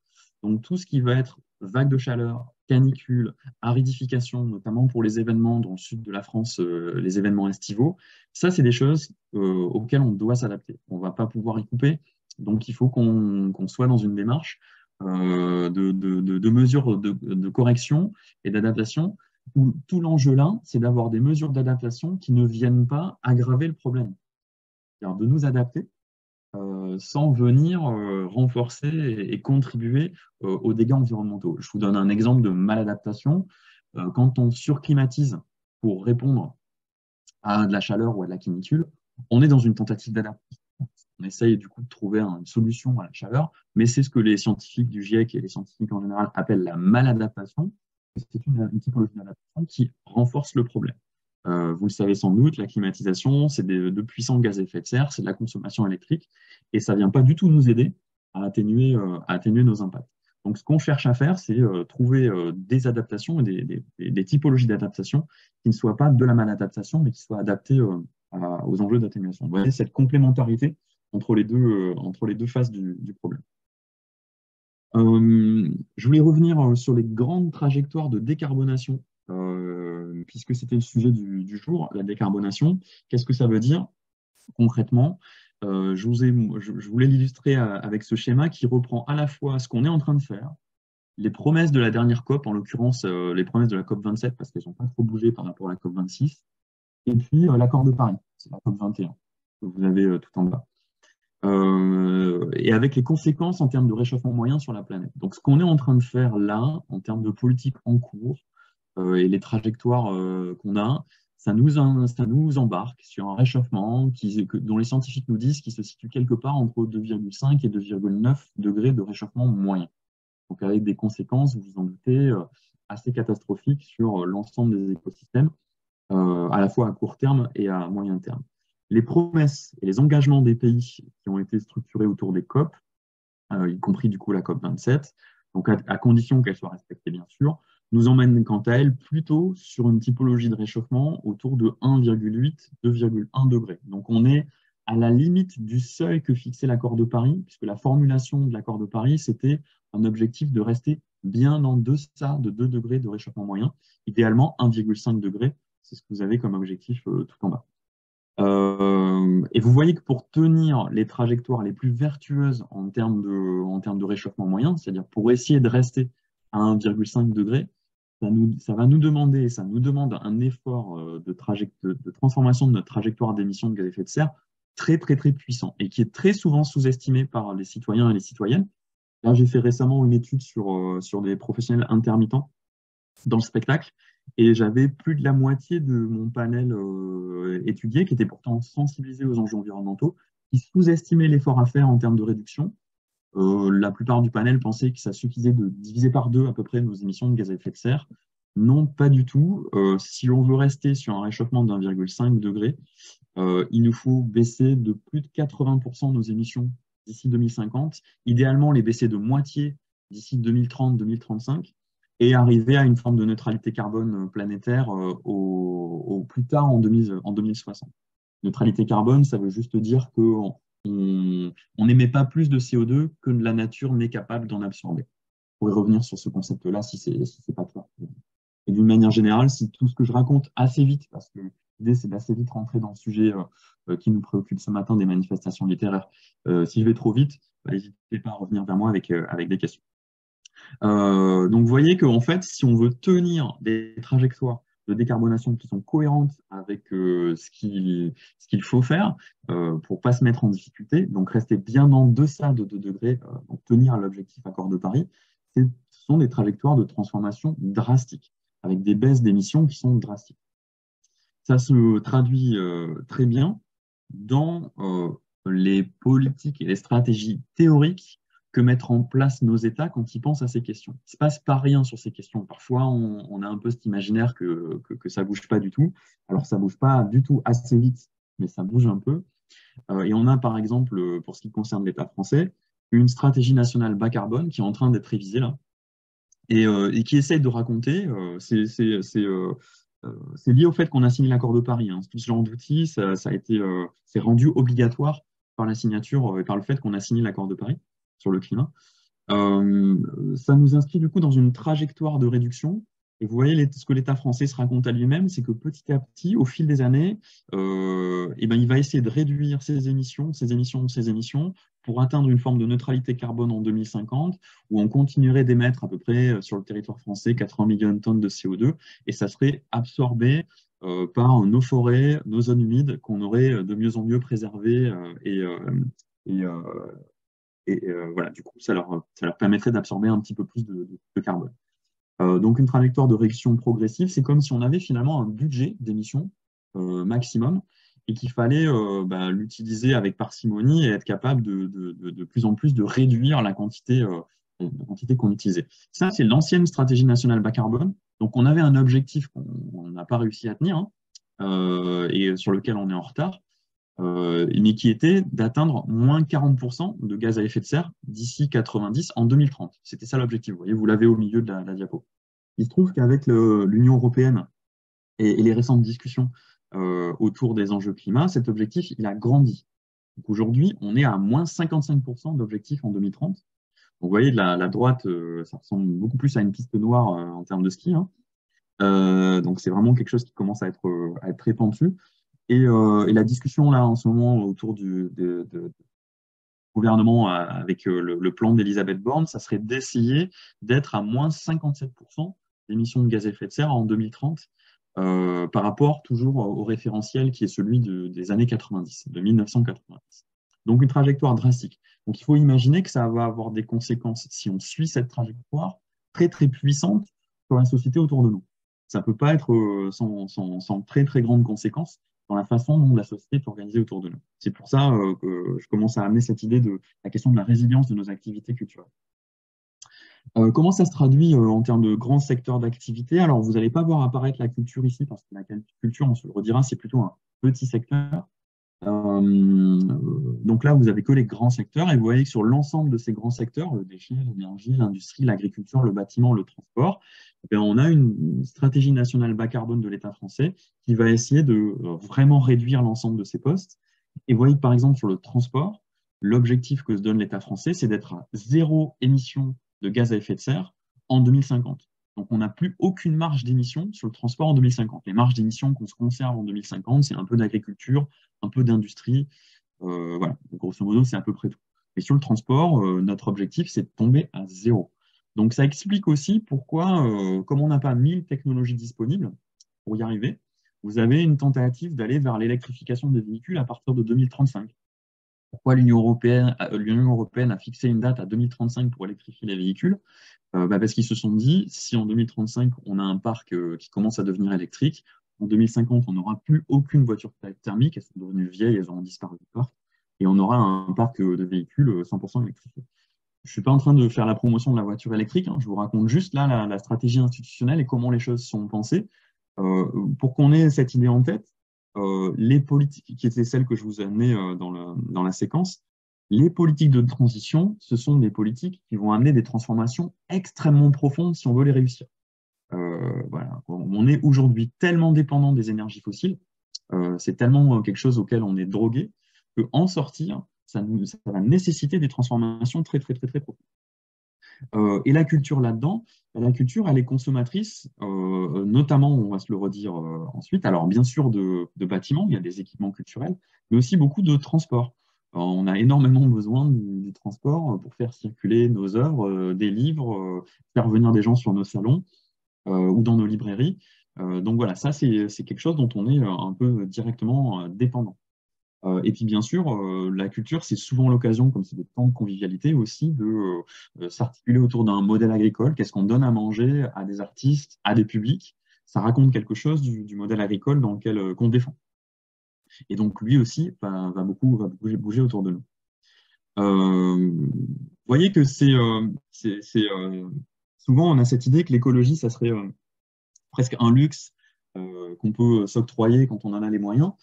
Donc tout ce qui va être vagues de chaleur, canicules, aridification, notamment pour les événements dans le sud de la France, euh, les événements estivaux, ça, c'est des choses euh, auxquelles on doit s'adapter. On ne va pas pouvoir y couper, donc il faut qu'on soit dans une démarche euh, de, mesures de, correction et d'adaptation, où tout l'enjeu là, c'est d'avoir des mesures d'adaptation qui ne viennent pas aggraver le problème. C'est-à-dire de nous adapter euh, sans venir euh, renforcer et, contribuer euh, aux dégâts environnementaux. Je vous donne un exemple de maladaptation. quand on surclimatise pour répondre à de la chaleur ou à de la canicule, on est dans une tentative d'adaptation. On essaye du coup de trouver une solution à la chaleur, mais c'est ce que les scientifiques du GIEC et les scientifiques en général appellent la maladaptation. C'est une, une typologie d'adaptation qui renforce le problème. Euh, vous le savez sans doute, la climatisation, c'est de, puissants gaz à effet de serre, c'est de la consommation électrique, et ça ne vient pas du tout nous aider à atténuer, euh, à atténuer nos impacts. Donc, ce qu'on cherche à faire, c'est euh, trouver des adaptations et des, typologies d'adaptation qui ne soient pas de la maladaptation, mais qui soient adaptées aux enjeux d'atténuation. Vous voyez cette complémentarité entre les deux, phases du, problème. je voulais revenir sur les grandes trajectoires de décarbonation puisque c'était le sujet du, jour, la décarbonation. Qu'est-ce que ça veut dire concrètement? Euh, je, voulais l'illustrer avec ce schéma qui reprend à la fois ce qu'on est en train de faire, les promesses de la dernière COP, en l'occurrence euh, les promesses de la COP 27, parce qu'elles n'ont pas trop bougé par rapport à la COP 26, et puis l'accord de Paris, c'est la COP 21, que vous avez tout en bas. et avec les conséquences en termes de réchauffement moyen sur la planète. Donc, ce qu'on est en train de faire là, en termes de politique en cours, euh, et les trajectoires euh, qu'on a, ça nous, embarque sur un réchauffement dont les scientifiques nous disent qu'il se situe quelque part entre 2,5 et 2,9 degrés de réchauffement moyen. Donc avec des conséquences, vous vous en doutez, euh, assez catastrophiques sur l'ensemble des écosystèmes, à la fois à court terme et à moyen terme. Les promesses et les engagements des pays qui ont été structurés autour des COP y compris du coup la COP27, donc à, condition qu'elle soit respectée bien sûr, nous emmène quant à elle plutôt sur une typologie de réchauffement autour de 1,8-2,1 degrés. Donc on est à la limite du seuil que fixait l'accord de Paris, puisque la formulation de l'accord de Paris, c'était un objectif de rester bien en deçà de 2 degrés de réchauffement moyen, idéalement 1,5 degré, c'est ce que vous avez comme objectif euh, tout en bas. Euh, et vous voyez que pour tenir les trajectoires les plus vertueuses en termes de, en termes de réchauffement moyen, c'est-à-dire pour essayer de rester à 1,5 degré, ça, nous, va nous demander, ça nous demande un effort euh, de, transformation de notre trajectoire d'émissions de gaz à effet de serre très, très, très puissant et qui est très souvent sous-estimé par les citoyens et les citoyennes. Là, j'ai fait récemment une étude sur, euh, des professionnels intermittents dans le spectacle et j'avais plus de la moitié de mon panel euh, étudié qui était pourtant sensibilisé aux enjeux environnementaux, qui sous-estimait l'effort à faire en termes de réduction. Euh, la plupart du panel pensait que ça suffisait de diviser par deux à peu près nos émissions de gaz à effet de serre. Non, pas du tout. si on veut rester sur un réchauffement de 1,5 degré, euh, il nous faut baisser de plus de 80% nos émissions d'ici 2050, idéalement les baisser de moitié d'ici 2030-2035 et arriver à une forme de neutralité carbone planétaire euh, au, plus tard en, 2060. Neutralité carbone, ça veut juste dire qu'on n'émet pas plus de CO2 que la nature n'est capable d'en absorber. On pourrait revenir sur ce concept-là si ce n'est si pas clair. Et d'une manière générale, si tout ce que je raconte assez vite, parce que L'idée, c'est d'assez vite rentrer dans le sujet euh, euh, qui nous préoccupe ce matin des manifestations littéraires. Euh, si je vais trop vite, bah, n'hésitez pas à revenir vers moi avec, avec des questions. donc, vous voyez qu'en fait, si on veut tenir des trajectoires de décarbonation qui sont cohérentes avec ce qu'il faut faire pour ne pas se mettre en difficulté, donc rester bien en deçà de 2 degrés, donc tenir l'objectif accord de Paris, ce sont des trajectoires de transformation drastiques, avec des baisses d'émissions qui sont drastiques. Ça se traduit euh, très bien dans euh, les politiques et les stratégies théoriques que mettre en place nos États quand ils pensent à ces questions. Il ne se passe pas rien sur ces questions. Parfois, on, a un peu cet imaginaire que, que, ça ne bouge pas du tout. Alors, ça ne bouge pas du tout assez vite, mais ça bouge un peu. Euh, et on a, par exemple, pour ce qui concerne l'État français, une stratégie nationale bas carbone qui est en train d'être révisée là, et, et, qui essaie de raconter, c'est euh, lié au fait qu'on a signé l'accord de Paris. Hein. Tout ce genre d'outils, euh, c'est rendu obligatoire par la signature euh, et par le fait qu'on a signé l'accord de Paris sur le climat. ça nous inscrit du coup dans une trajectoire de réduction et vous voyez ce que l'État français se raconte à lui-même, c'est que petit à petit, au fil des années, euh, eh ben, il va essayer de réduire ses émissions, ses émissions, ses émissions, pour atteindre une forme de neutralité carbone en 2050, où on continuerait d'émettre à peu près euh, sur le territoire français 80 millions de tonnes de CO2, et ça serait absorbé euh, par nos forêts, nos zones humides, qu'on aurait de mieux en mieux préservées, et, voilà, du coup, ça leur, permettrait d'absorber un petit peu plus de carbone. Euh, donc une trajectoire de réduction progressive, c'est comme si on avait finalement un budget d'émissions euh, maximum et qu'il fallait euh, bah, l'utiliser avec parcimonie et être capable de, de, plus en plus de réduire la quantité, quantité qu'on utilisait. Ça, c'est l'ancienne stratégie nationale bas carbone. Donc on avait un objectif qu'on n'a pas réussi à tenir hein, et sur lequel on est en retard. Mais qui était d'atteindre moins 40% de gaz à effet de serre d'ici 90 en 2030. C'était ça l'objectif. Vous voyez, vous l'avez au milieu de la diapo. Il se trouve qu'avec l'Union européenne et, les récentes discussions euh, autour des enjeux climat, cet objectif, il a grandi. Aujourd'hui, on est à moins 55% d'objectifs en 2030. Donc, vous voyez, la, droite, euh, ça ressemble beaucoup plus à une piste noire euh, en termes de ski. Hein. donc, c'est vraiment quelque chose qui commence à être, à être répandu. Et, la discussion là en ce moment autour du gouvernement avec le, le plan d'Elisabeth Borne, ça serait d'essayer d'être à moins 57% d'émissions de gaz à effet de serre en 2030 euh, par rapport toujours au référentiel qui est celui des années 90, de 1990. Donc une trajectoire drastique. Donc il faut imaginer que ça va avoir des conséquences, si on suit cette trajectoire, très très puissantes sur la société autour de nous. Ça ne peut pas être euh, sans, sans, très très grandes conséquences dans la façon dont la société est organisée autour de nous. C'est pour ça euh, que je commence à amener cette idée de la question de la résilience de nos activités culturelles. Euh, comment ça se traduit euh, en termes de grands secteurs d'activité? Alors, vous n'allez pas voir apparaître la culture ici, parce que la culture, on se le redira, c'est plutôt un petit secteur. Euh, donc là, vous avez que les grands secteurs et vous voyez que sur l'ensemble de ces grands secteurs, le déchet, l'énergie, l'industrie, l'agriculture, le bâtiment, le transport, eh on a une stratégie nationale bas carbone de l'État français qui va essayer de euh, vraiment réduire l'ensemble de ces postes. Et vous voyez que par exemple sur le transport, l'objectif que se donne l'État français, c'est d'être à zéro émission de gaz à effet de serre en 2050. Donc, on n'a plus aucune marge d'émission sur le transport en 2050. Les marges d'émission qu'on se conserve en 2050, c'est un peu d'agriculture, un peu d'industrie. Euh, voilà, grosso modo, c'est à peu près tout. Et sur le transport, euh, notre objectif, c'est de tomber à zéro. Donc, ça explique aussi pourquoi, euh, comme on n'a pas 1000 technologies disponibles pour y arriver, vous avez une tentative d'aller vers l'électrification des véhicules à partir de 2035. Pourquoi l'Union européenne, a fixé une date à 2035 pour électrifier les véhicules? Euh, bah, Parce qu'ils se sont dit, si en 2035, on a un parc euh, qui commence à devenir électrique, en 2050, on n'aura plus aucune voiture thermique, elles sont devenues vieilles, elles auront disparu du parc, et on aura un parc euh, de véhicules 100% électrifiés. Je ne suis pas en train de faire la promotion de la voiture électrique, hein, je vous raconte juste là la, stratégie institutionnelle et comment les choses sont pensées. pour qu'on ait cette idée en tête, euh, les politiques, qui étaient celles que je vous ai amenées euh, dans, la séquence, les politiques de transition, ce sont des politiques qui vont amener des transformations extrêmement profondes si on veut les réussir. Euh. On est aujourd'hui tellement dépendant des énergies fossiles, c'est tellement quelque chose auquel on est drogué, qu'en sortir, ça, ça, va nécessiter des transformations très, très, très, très profondes. Euh, et la culture là-dedans, la culture, elle est consommatrice, euh, notamment, on va se le redire euh, ensuite, alors bien sûr de, bâtiments, il y a des équipements culturels, mais aussi beaucoup de transport. on a énormément besoin du, transport pour faire circuler nos œuvres, des livres, faire venir des gens sur nos salons ou dans nos librairies. donc voilà, ça c'est quelque chose dont on est un peu directement dépendant. Euh, et puis bien sûr, euh, la culture, c'est souvent l'occasion, comme c'est des temps de convivialité aussi, de euh, s'articuler autour d'un modèle agricole. Qu'est-ce qu'on donne à manger à des artistes, à des publics? Ça raconte quelque chose du, modèle agricole dans lequel qu'on défend. Et donc lui aussi va, beaucoup bouger, autour de nous. vous voyez que c'est souvent on a cette idée que l'écologie, ça serait presque un luxe qu'on peut s'octroyer quand on en a les moyens.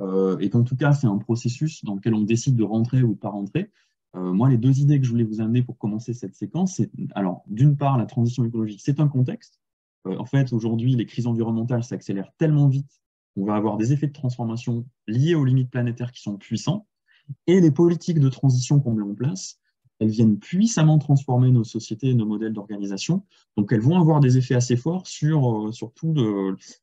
Euh, et qu'en tout cas, c'est un processus dans lequel on décide de rentrer ou de pas rentrer. Euh, moi, les deux idées que je voulais vous amener pour commencer cette séquence, c'est, alors, d'une part, la transition écologique, c'est un contexte. Euh, en fait, aujourd'hui, les crises environnementales s'accélèrent tellement vite qu'on va avoir des effets de transformation liés aux limites planétaires qui sont puissants. Et les politiques de transition qu'on met en place, elles viennent puissamment transformer nos sociétés et nos modèles d'organisation. Donc, elles vont avoir des effets assez forts sur, sur tout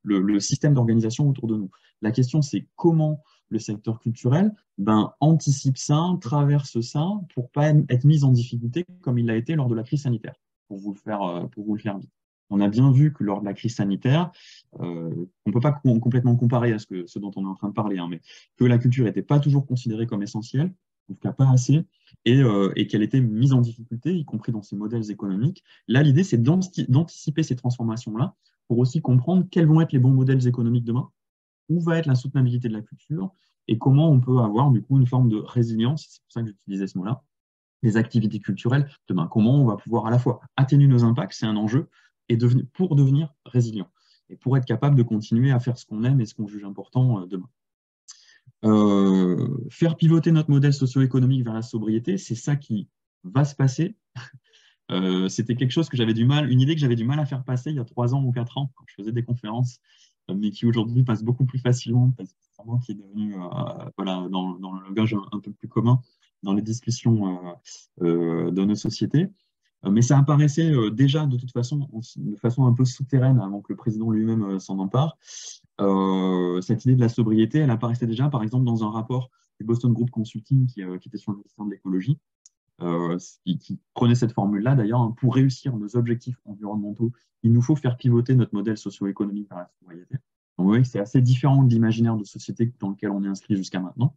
le système d'organisation autour de nous. La question, c'est comment le secteur culturel ben, anticipe ça, traverse ça, pour pas être mis en difficulté comme il l'a été lors de la crise sanitaire, pour vous le faire, euh, pour vous le faire vite. On a bien vu que lors de la crise sanitaire, euh, on ne peut pas complètement comparer à ce, que, ce dont on est en train de parler, hein, mais que la culture n'était pas toujours considérée comme essentielle, en tout cas pas assez, et, euh, et qu'elle était mise en difficulté, y compris dans ses modèles économiques. Là, l'idée, c'est d'anticiper ces transformations-là pour aussi comprendre quels vont être les bons modèles économiques demain, où va être la soutenabilité de la culture et comment on peut avoir du coup une forme de résilience, c'est pour ça que j'utilisais ce mot-là, les activités culturelles, demain, comment on va pouvoir à la fois atténuer nos impacts, c'est un enjeu, et pour devenir résilient, et pour être capable de continuer à faire ce qu'on aime et ce qu'on juge important euh, demain. Euh, faire pivoter notre modèle socio-économique vers la sobriété, c'est ça qui va se passer. Euh, c'était quelque chose que j'avais du mal, une idée que j'avais du mal à faire passer il y a trois ans ou quatre ans quand je faisais des conférences mais qui aujourd'hui passe beaucoup plus facilement parce que c'est vraiment qui est devenu euh, voilà, dans, dans, le langage un, peu plus commun dans les discussions euh, euh, de nos sociétés. Mais ça apparaissait déjà de toute façon de façon un peu souterraine avant que le président lui-même s'en empare. cette idée de la sobriété, elle apparaissait déjà par exemple dans un rapport du Boston Group Consulting qui, qui était sur le ministère de l'écologie, euh, qui, prenait cette formule-là d'ailleurs, hein, pour réussir nos objectifs environnementaux, il nous faut faire pivoter notre modèle socio-économique vers la sobriété. Donc, vous voyez que c'est assez différent de l'imaginaire de société dans lequel on est inscrit jusqu'à maintenant.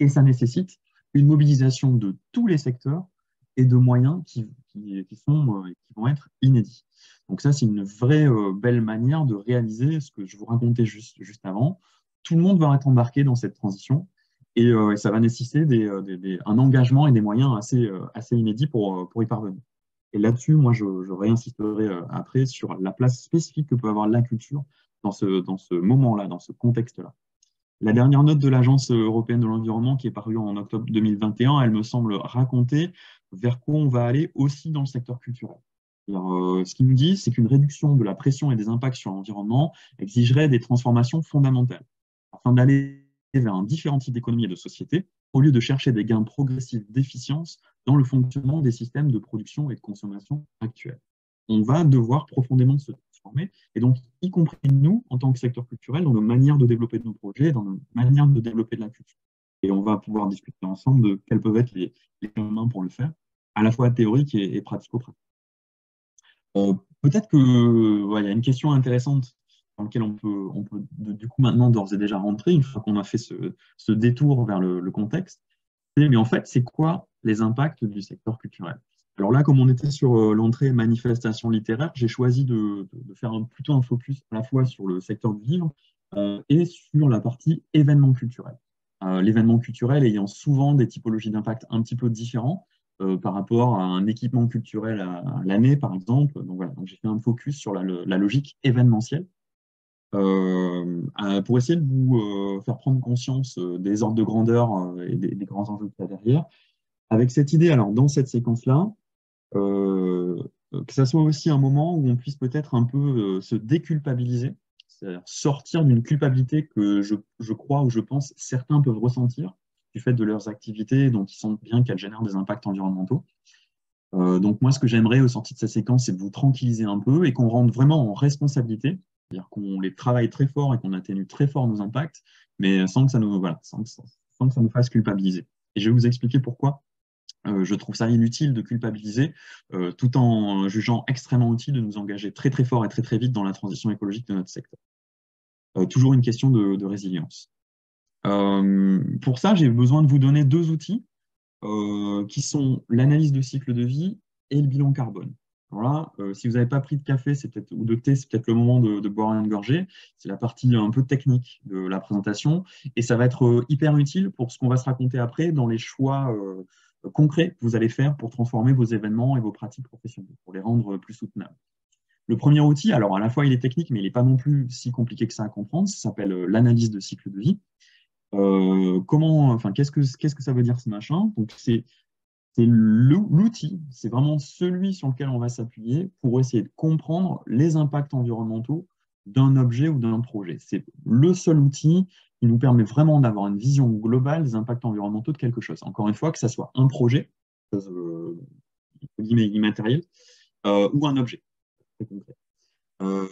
Et ça nécessite une mobilisation de tous les secteurs et de moyens qui, qui, sont, euh, qui vont être inédits. Donc ça, c'est une vraie euh, belle manière de réaliser ce que je vous racontais juste, juste avant. Tout le monde va être embarqué dans cette transition euh, et, ça va nécessiter euh, un engagement et des moyens assez, euh, assez inédits pour, pour y parvenir. Et là-dessus, moi, je, réinsisterai après sur la place spécifique que peut avoir la culture dans ce, dans ce moment-là, dans ce contexte-là. La dernière note de l'Agence européenne de l'environnement qui est parue en octobre 2021, elle me semble raconter vers quoi on va aller aussi dans le secteur culturel. Ce qu'il nous dit, c'est qu'une réduction de la pression et des impacts sur l'environnement exigerait des transformations fondamentales afin d'aller vers un différent type d'économie et de société, au lieu de chercher des gains progressifs d'efficience dans le fonctionnement des systèmes de production et de consommation actuels. On va devoir profondément se transformer, et donc, y compris nous, en tant que secteur culturel, dans nos manières de développer nos projets, dans nos manières de développer de la culture. Et on va pouvoir discuter ensemble de quels peuvent être les, les chemins pour le faire, à la fois théorique et, et pratico-pratique. Euh, peut-être qu'il y a une question intéressante dans laquelle on peut, on peut du coup maintenant d'ores et déjà rentrer, une fois qu'on a fait ce, détour vers le, contexte. Mais en fait, c'est quoi les impacts du secteur culturel? Alors là, comme on était sur euh, l'entrée manifestation littéraire, j'ai choisi de, faire plutôt un focus à la fois sur le secteur du livre euh, et sur la partie événement culturel. L'événement culturel ayant souvent des typologies d'impact un petit peu différents, euh, par rapport à un équipement culturel à, l'année, par exemple. Donc voilà, j'ai fait un focus sur la, logique événementielle euh, pour essayer de vous euh, faire prendre conscience des ordres de grandeur et des, grands enjeux qu'il y a derrière. Avec cette idée, alors dans cette séquence-là, que ça soit aussi un moment où on puisse peut-être un peu se déculpabiliser, c'est-à-dire sortir d'une culpabilité que je, crois ou je pense certains peuvent ressentir, du fait de leurs activités, dont ils sentent bien qu'elles génèrent des impacts environnementaux. Euh, donc moi, ce que j'aimerais au sorti de cette séquence, c'est de vous tranquilliser un peu et qu'on rentre vraiment en responsabilité, c'est-à-dire qu'on les travaille très fort et qu'on atténue très fort nos impacts, mais sans que ça nous, voilà, sans, que ça nous fasse culpabiliser. Et je vais vous expliquer pourquoi euh, je trouve ça inutile de culpabiliser, euh, tout en jugeant extrêmement utile de nous engager très très fort et très très vite dans la transition écologique de notre secteur. toujours une question de, résilience. Euh, pour ça, j'ai besoin de vous donner deux outils euh, qui sont l'analyse de cycle de vie et le bilan carbone. Euh, si vous n'avez pas pris de café ou de thé, c'est peut-être le moment de, boire une gorgée. C'est la partie un peu technique de la présentation et ça va être hyper utile pour ce qu'on va se raconter après dans les choix concrets que vous allez faire pour transformer vos événements et vos pratiques professionnelles, pour les rendre plus soutenables. Le premier outil, alors à la fois il est technique, mais il n'est pas non plus si compliqué que ça à comprendre, ça s'appelle l'analyse de cycle de vie. Euh, comment, enfin, qu'est-ce que qu'est-ce que ça veut dire ce machin? Donc c'est c'est l'outil, c'est vraiment celui sur lequel on va s'appuyer pour essayer de comprendre les impacts environnementaux d'un objet ou d'un projet. C'est le seul outil qui nous permet vraiment d'avoir une vision globale des impacts environnementaux de quelque chose. Encore une fois, que ce soit un projet, euh, immatériel, euh, ou un objet. Très concret. Euh,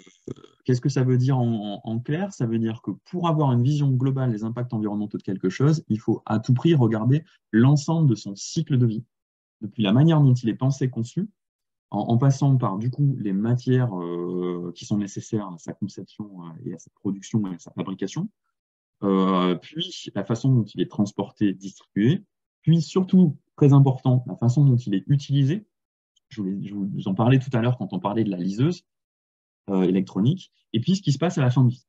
qu'est-ce que ça veut dire en, clair? Ça veut dire que pour avoir une vision globale des impacts environnementaux de quelque chose, il faut à tout prix regarder l'ensemble de son cycle de vie, depuis la manière dont il est pensé, conçu, en, passant par du coup les matières euh, qui sont nécessaires à sa conception euh, et à sa production et à sa fabrication, puis la façon dont il est transporté, distribué, puis surtout, très important, la façon dont il est utilisé. Je, je vous en parlais tout à l'heure quand on parlait de la liseuse. Euh, électronique, et puis ce qui se passe à la fin de vie.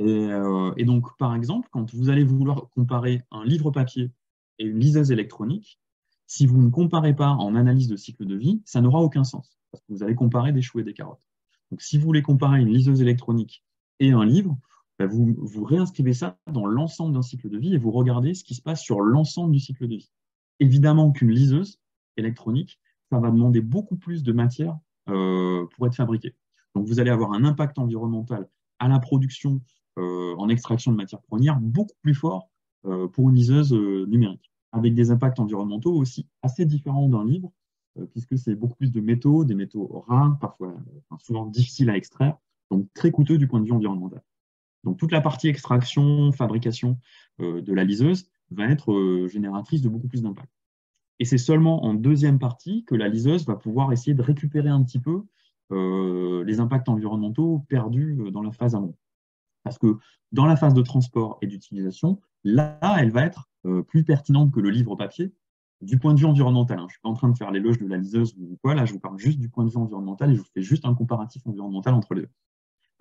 Euh, et, donc, par exemple, quand vous allez vouloir comparer un livre papier et une liseuse électronique, si vous ne comparez pas en analyse de cycle de vie, ça n'aura aucun sens, parce que vous allez comparer des choux et des carottes. Donc, si vous voulez comparer une liseuse électronique et un livre, bah, vous, vous réinscrivez ça dans l'ensemble d'un cycle de vie et vous regardez ce qui se passe sur l'ensemble du cycle de vie. Évidemment qu'une liseuse électronique, ça va demander beaucoup plus de matière euh, pour être fabriquée. Donc vous allez avoir un impact environnemental à la production euh, en extraction de matières premières beaucoup plus fort euh, pour une liseuse euh, numérique, avec des impacts environnementaux aussi assez différents d'un livre, puisque c'est beaucoup plus de métaux, des métaux rares, parfois souvent difficiles à extraire, donc très coûteux du point de vue environnemental. Donc toute la partie extraction, fabrication de la liseuse va être génératrice de beaucoup plus d'impact. Et c'est seulement en deuxième partie que la liseuse va pouvoir essayer de récupérer un petit peu les impacts environnementaux perdus euh, dans la phase amont. Parce que dans la phase de transport et d'utilisation, là, elle va être euh, plus pertinente que le livre papier du point de vue environnemental. Hein. Je ne suis pas en train de faire l'éloge de la liseuse ou quoi, là je vous parle juste du point de vue environnemental et je vous fais juste un comparatif environnemental entre les deux.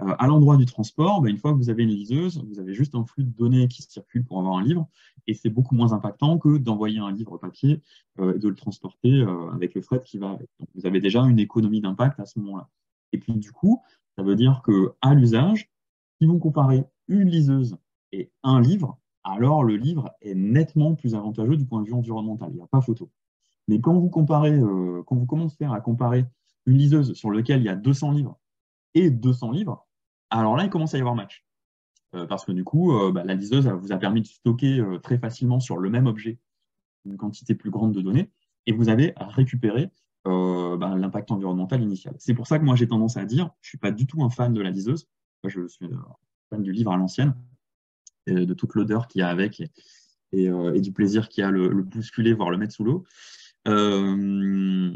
Euh, à l'endroit du transport, bah, une fois que vous avez une liseuse, vous avez juste un flux de données qui circule pour avoir un livre, et c'est beaucoup moins impactant que d'envoyer un livre papier euh, et de le transporter euh, avec le fret qui va avec. Vous avez déjà une économie d'impact à ce moment-là. Et puis du coup, ça veut dire que à l'usage, si vous comparez une liseuse et un livre, alors le livre est nettement plus avantageux du point de vue environnemental. Il n'y a pas photo. Mais quand vous comparez, quand vous commencez à comparer une liseuse sur laquelle il y a 200 livres et 200 livres, alors là, il commence à y avoir match. Euh, parce que du coup, euh, bah, la liseuse vous a permis de stocker très facilement sur le même objet une quantité plus grande de données et vous avez récupéré bah, l'impact environnemental initial. C'est pour ça que moi, j'ai tendance à dire, je ne suis pas du tout un fan de la liseuse. je suis fan du livre à l'ancienne de toute l'odeur qu'il y a avec et, du plaisir qu'il y a le, le bousculer, voire le mettre sous l'eau. Euh,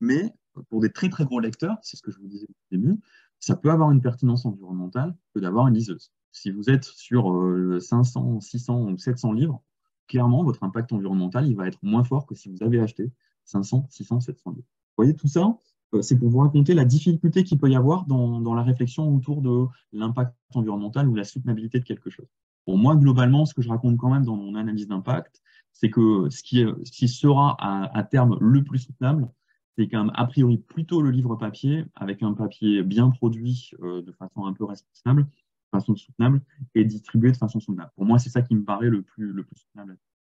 mais pour des très très gros lecteurs, c'est ce que je vous disais au début, ça peut avoir une pertinence environnementale que d'avoir une liseuse. Si vous êtes sur 500, 600 ou 700 livres, clairement, votre impact environnemental, il va être moins fort que si vous avez acheté 500, 600, 700 livres. Vous voyez, tout ça, euh, c'est pour vous raconter la difficulté qu'il peut y avoir dans, la réflexion autour de l'impact environnemental ou la soutenabilité de quelque chose. Pour moi, globalement, ce que je raconte quand même dans mon analyse d'impact, c'est que ce qui sera à, terme le plus soutenable, c'est quand même a priori plutôt le livre papier, avec un papier bien produit euh, de façon un peu responsable, de façon soutenable, et distribué de façon soutenable. Pour moi, c'est ça qui me paraît le plus, le plus soutenable.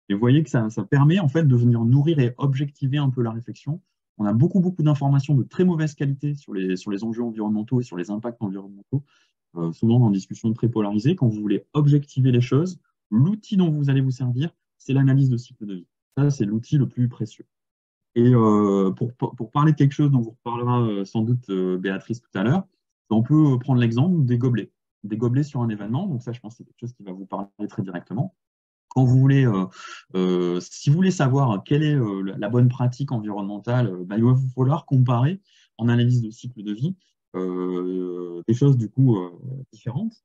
Et vous voyez que ça, ça permet en fait de venir nourrir et objectiver un peu la réflexion. On a beaucoup, beaucoup d'informations de très mauvaise qualité sur les, sur les enjeux environnementaux et sur les impacts environnementaux, euh, souvent dans des discussions très polarisées. Quand vous voulez objectiver les choses, l'outil dont vous allez vous servir, c'est l'analyse de cycle de vie. Ça, c'est l'outil le plus précieux. Et euh, pour, parler de quelque chose dont vous reparlera euh, sans doute euh, Béatrice tout à l'heure, on peut prendre l'exemple des gobelets. Des gobelets sur un événement, donc ça, je pense que c'est quelque chose qui va vous parler très directement. Quand vous voulez, si vous voulez savoir quelle est la bonne pratique environnementale, bah, il va falloir comparer en analyse de cycle de vie des choses du coup différentes.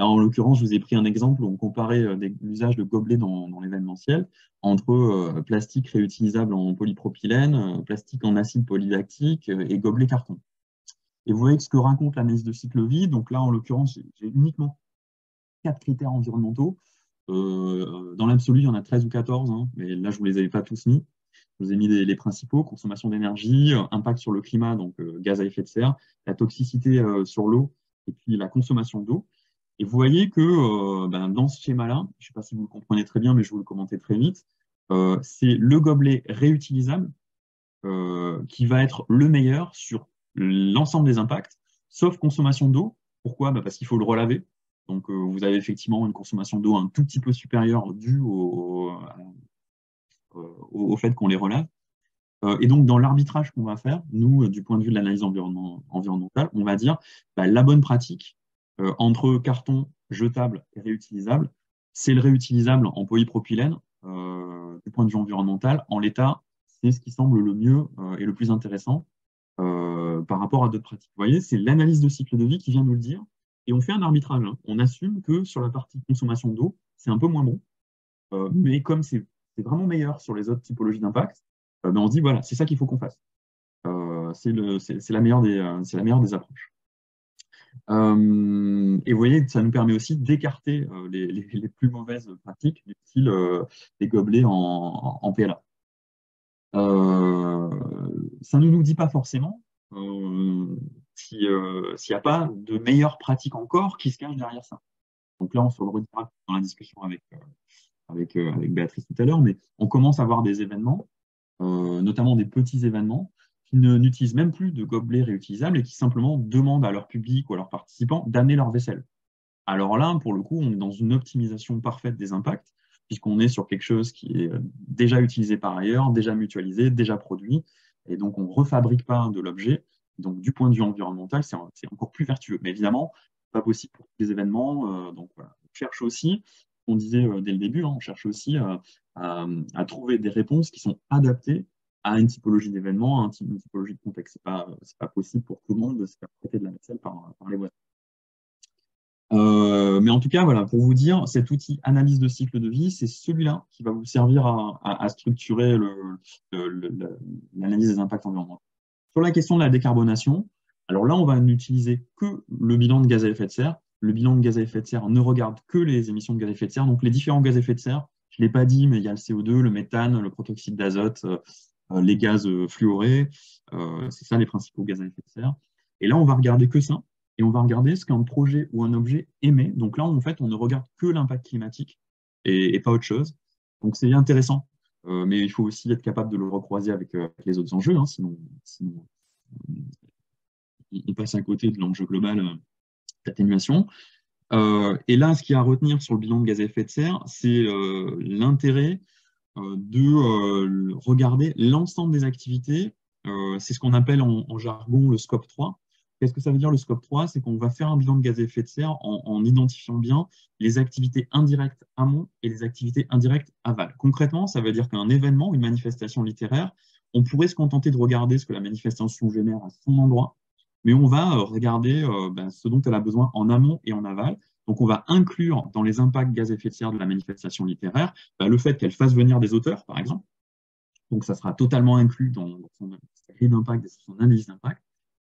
Là, en l'occurrence, je vous ai pris un exemple où on comparait euh, l'usage de gobelets dans, l'événementiel entre euh, plastique réutilisable en polypropylène, euh, plastique en acide polylactique et gobelets carton. Et vous voyez que ce que raconte l'analyse de cycle vie, donc là, en l'occurrence, j'ai uniquement quatre critères environnementaux. dans l'absolu, il y en a 13 ou 14, hein, mais là, je ne vous les avais pas tous mis. Je vous ai mis les, principaux, consommation d'énergie, impact sur le climat, donc gaz à effet de serre, la toxicité sur l'eau, et puis la consommation d'eau. Et vous voyez que euh, ben, dans ce schéma-là, je ne sais pas si vous le comprenez très bien, mais je vous le commenter très vite, euh, c'est le gobelet réutilisable euh, qui va être le meilleur sur l'ensemble des impacts, sauf consommation d'eau. Pourquoi? Bah, Parce qu'il faut le relaver. Donc vous avez effectivement une consommation d'eau un tout petit peu supérieure due au, fait qu'on les relave. et donc, dans l'arbitrage qu'on va faire, nous, du point de vue de l'analyse environnementale, on va dire bah, la bonne pratique, euh, entre carton jetable et réutilisable. C'est le réutilisable en polypropylène euh, du point de vue environnemental. En l'état, c'est ce qui semble le mieux euh, et le plus intéressant par rapport à d'autres pratiques. Vous voyez, c'est l'analyse de cycle de vie qui vient nous le dire. Et on fait un arbitrage. Hein. On assume que sur la partie consommation d'eau, c'est un peu moins bon. mais comme c'est vraiment meilleur sur les autres typologies d'impact, ben on se dit, voilà, c'est ça qu'il faut qu'on fasse. c'est la, meilleure des, la meilleure des approches. Euh, et vous voyez, ça nous permet aussi d'écarter euh, les, plus mauvaises pratiques, du style euh, des gobelets en, PLA. ça ne nous dit pas forcément s'il n'y a pas de meilleures pratiques encore qui se cachent derrière ça. Donc là, on se le redira dans la discussion avec, avec, avec Béatrice tout à l'heure, mais on commence à avoir des événements, notamment des petits événements, qui n'utilisent même plus de gobelets réutilisables et qui simplement demandent à leur public ou à leurs participants d'amener leur vaisselle. Alors là, pour le coup, on est dans une optimisation parfaite des impacts, puisqu'on est sur quelque chose qui est déjà utilisé par ailleurs, déjà mutualisé, déjà produit, et donc on ne refabrique pas de l'objet. Donc du point de vue environnemental, c'est encore plus vertueux. Mais évidemment, pas possible pour tous les événements. Euh, donc on cherche aussi, on disait euh, dès le début, hein, on cherche aussi euh, à, trouver des réponses qui sont adaptées à une typologie d'événement, à une typologie de contexte. Ce n'est pas, possible pour tout le monde de se faire traiter de la vaisselle par, les voisins. Euh, mais en tout cas, voilà, pour vous dire, cet outil analyse de cycle de vie, c'est celui-là qui va vous servir à, à, structurer l'analyse des impacts environnementaux. Sur la question de la décarbonation, alors là, on va n'utiliser que le bilan de gaz à effet de serre. Le bilan de gaz à effet de serre ne regarde que les émissions de gaz à effet de serre. Donc, les différents gaz à effet de serre, je ne l'ai pas dit, mais il y a le CO2, le méthane, le protoxyde d'azote, euh, les gaz euh, fluorés, euh, c'est ça les principaux gaz à effet de serre. Et là, on va regarder que ça. et on va regarder ce qu'un projet ou un objet émet. Donc là, en fait, on ne regarde que l'impact climatique et, pas autre chose. Donc c'est intéressant, euh, mais il faut aussi être capable de le recroiser avec, euh, les autres enjeux, hein, sinon, on passe à côté de l'enjeu global euh, d'atténuation. et là, ce qu'il y a à retenir sur le bilan de gaz à effet de serre, c'est l'intérêt de regarder l'ensemble des activités. c'est ce qu'on appelle en, jargon le scope 3. Qu'est-ce que ça veut dire le scope 3 C'est qu'on va faire un bilan de gaz à effet de serre en, identifiant bien les activités indirectes amont et les activités indirectes aval. Concrètement, ça veut dire qu'un événement, une manifestation littéraire, on pourrait se contenter de regarder ce que la manifestation génère à son endroit, mais on va euh, regarder euh, ben, ce dont elle a besoin en amont et en aval. Donc, on va inclure dans les impacts gaz à effet de serre de la manifestation littéraire ben, le fait qu'elle fasse venir des auteurs, par exemple. Donc, ça sera totalement inclus dans son analyse d'impact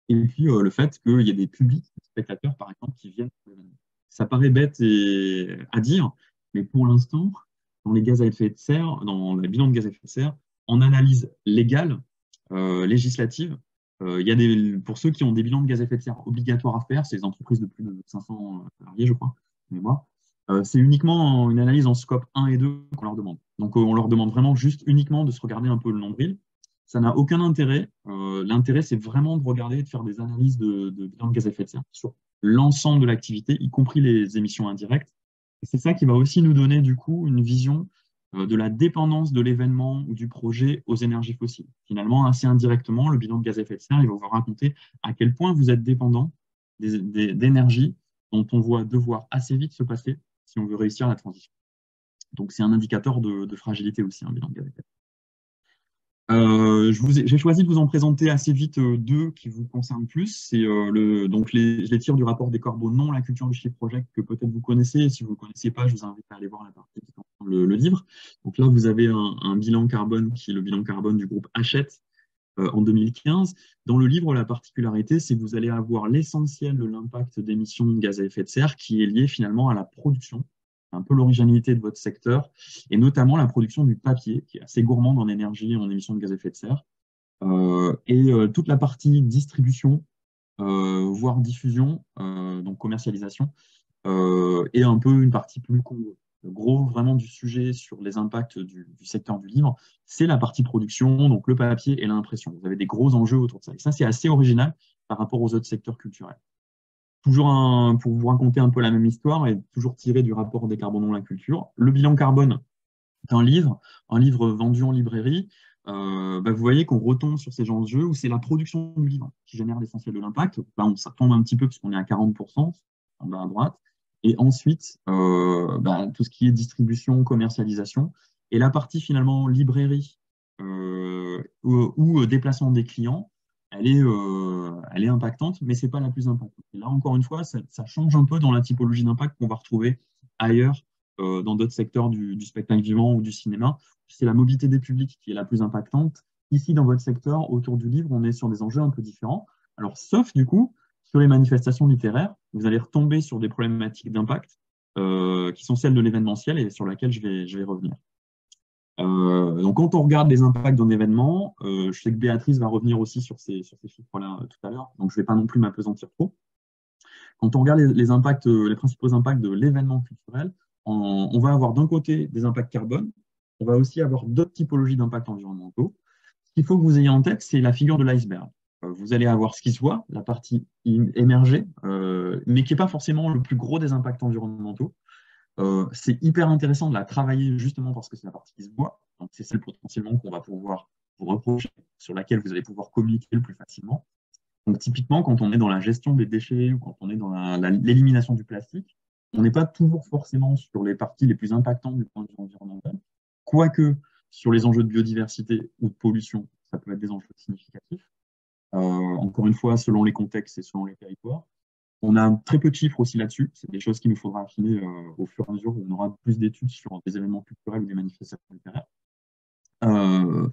et puis euh, le fait qu'il y ait des publics, des spectateurs par exemple, qui viennent Ça paraît bête à dire, mais pour l'instant, dans les gaz à effet de serre, dans le bilan de gaz à effet de serre, en analyse légale, euh, législative, il y a des, pour ceux qui ont des bilans de gaz à effet de serre obligatoires à faire, c'est les entreprises de plus de 500 salariés, je crois, c'est uniquement une analyse en scope 1 et 2 qu'on leur demande. Donc on leur demande vraiment juste uniquement de se regarder un peu le nombril ça n'a aucun intérêt. Euh, l'intérêt, c'est vraiment de regarder, de faire des analyses de, bilan de gaz à effet de serre sur l'ensemble de l'activité, y compris les émissions indirectes. Et c'est ça qui va aussi nous donner du coup une vision euh, de la dépendance de l'événement ou du projet aux énergies fossiles. Finalement, assez indirectement, le bilan de gaz à effet de serre, il va vous raconter à quel point vous êtes dépendant d'énergie dont on voit devoir assez vite se passer si on veut réussir la transition. Donc c'est un indicateur de, de fragilité aussi, un bilan de gaz à effet de serre. Euh, j'ai choisi de vous en présenter assez vite euh, deux qui vous concernent plus. C'est euh, le, donc je les tire du rapport des corbeaux non la culture du chiffre project que peut-être vous connaissez. Si vous ne connaissez pas, je vous invite à aller voir la partie qui le, le livre. Donc là, vous avez un, un, bilan carbone qui est le bilan carbone du groupe Hachette en 2015. Dans le livre, la particularité, c'est que vous allez avoir l'essentiel de l'impact d'émissions de gaz à effet de serre qui est lié finalement à la production un peu l'originalité de votre secteur, et notamment la production du papier, qui est assez gourmande en énergie et en émissions de gaz à effet de serre, euh, et euh, toute la partie distribution, euh, voire diffusion, donc commercialisation, et un peu une partie plus gros vraiment du sujet sur les impacts du, du secteur du livre, c'est la partie production, donc le papier et l'impression. Vous avez des gros enjeux autour de ça. Et ça, c'est assez original par rapport aux autres secteurs culturels toujours un, pour vous raconter un peu la même histoire et toujours tiré du rapport Décarbonons la culture. Le bilan carbone d'un livre, un livre vendu en librairie, euh, bah, vous voyez qu'on retombe sur ces genres de jeux où c'est la production du livre qui génère l'essentiel de l'impact. Là, on, tombe un petit peu puisqu'on est à 40% en bas à droite. Et ensuite, euh, bah, tout ce qui est distribution, commercialisation. Et la partie finalement librairie euh, ou déplacement des clients, elle est, euh, elle est impactante, mais ce n'est pas la plus impactante. Et là, encore une fois, ça, change un peu dans la typologie d'impact qu'on va retrouver ailleurs, euh, dans d'autres secteurs du, spectacle vivant ou du cinéma. C'est la mobilité des publics qui est la plus impactante. Ici, dans votre secteur, autour du livre, on est sur des enjeux un peu différents. Alors, sauf du coup, sur les manifestations littéraires, vous allez retomber sur des problématiques d'impact euh, qui sont celles de l'événementiel et sur laquelle je vais revenir. Euh, donc, quand on regarde les impacts d'un événement, euh, je sais que Béatrice va revenir aussi sur ces, sur ces chiffres-là euh, tout à l'heure, donc je ne vais pas non plus m'apesantir trop. Quand on regarde les, impacts, les principaux impacts de l'événement culturel, on, va avoir d'un côté des impacts carbone, on va aussi avoir d'autres typologies d'impacts environnementaux. Ce qu'il faut que vous ayez en tête, c'est la figure de l'iceberg. Vous allez avoir ce qui se voit, la partie émergée, mais qui n'est pas forcément le plus gros des impacts environnementaux. Euh, c'est hyper intéressant de la travailler justement parce que c'est la partie qui se voit. Donc, c'est celle potentiellement qu'on va pouvoir vous reprocher, sur laquelle vous allez pouvoir communiquer le plus facilement. Donc, typiquement, quand on est dans la gestion des déchets ou quand on est dans l'élimination du plastique, on n'est pas toujours forcément sur les parties les plus impactantes du point de vue environnemental. Quoique, sur les enjeux de biodiversité ou de pollution, ça peut être des enjeux significatifs. Euh, encore une fois, selon les contextes et selon les territoires. On a très peu de chiffres aussi là-dessus. C'est des choses qu'il nous faudra affiner euh, au fur et à mesure où on aura plus d'études sur des événements culturels ou des manifestations littéraires. Euh,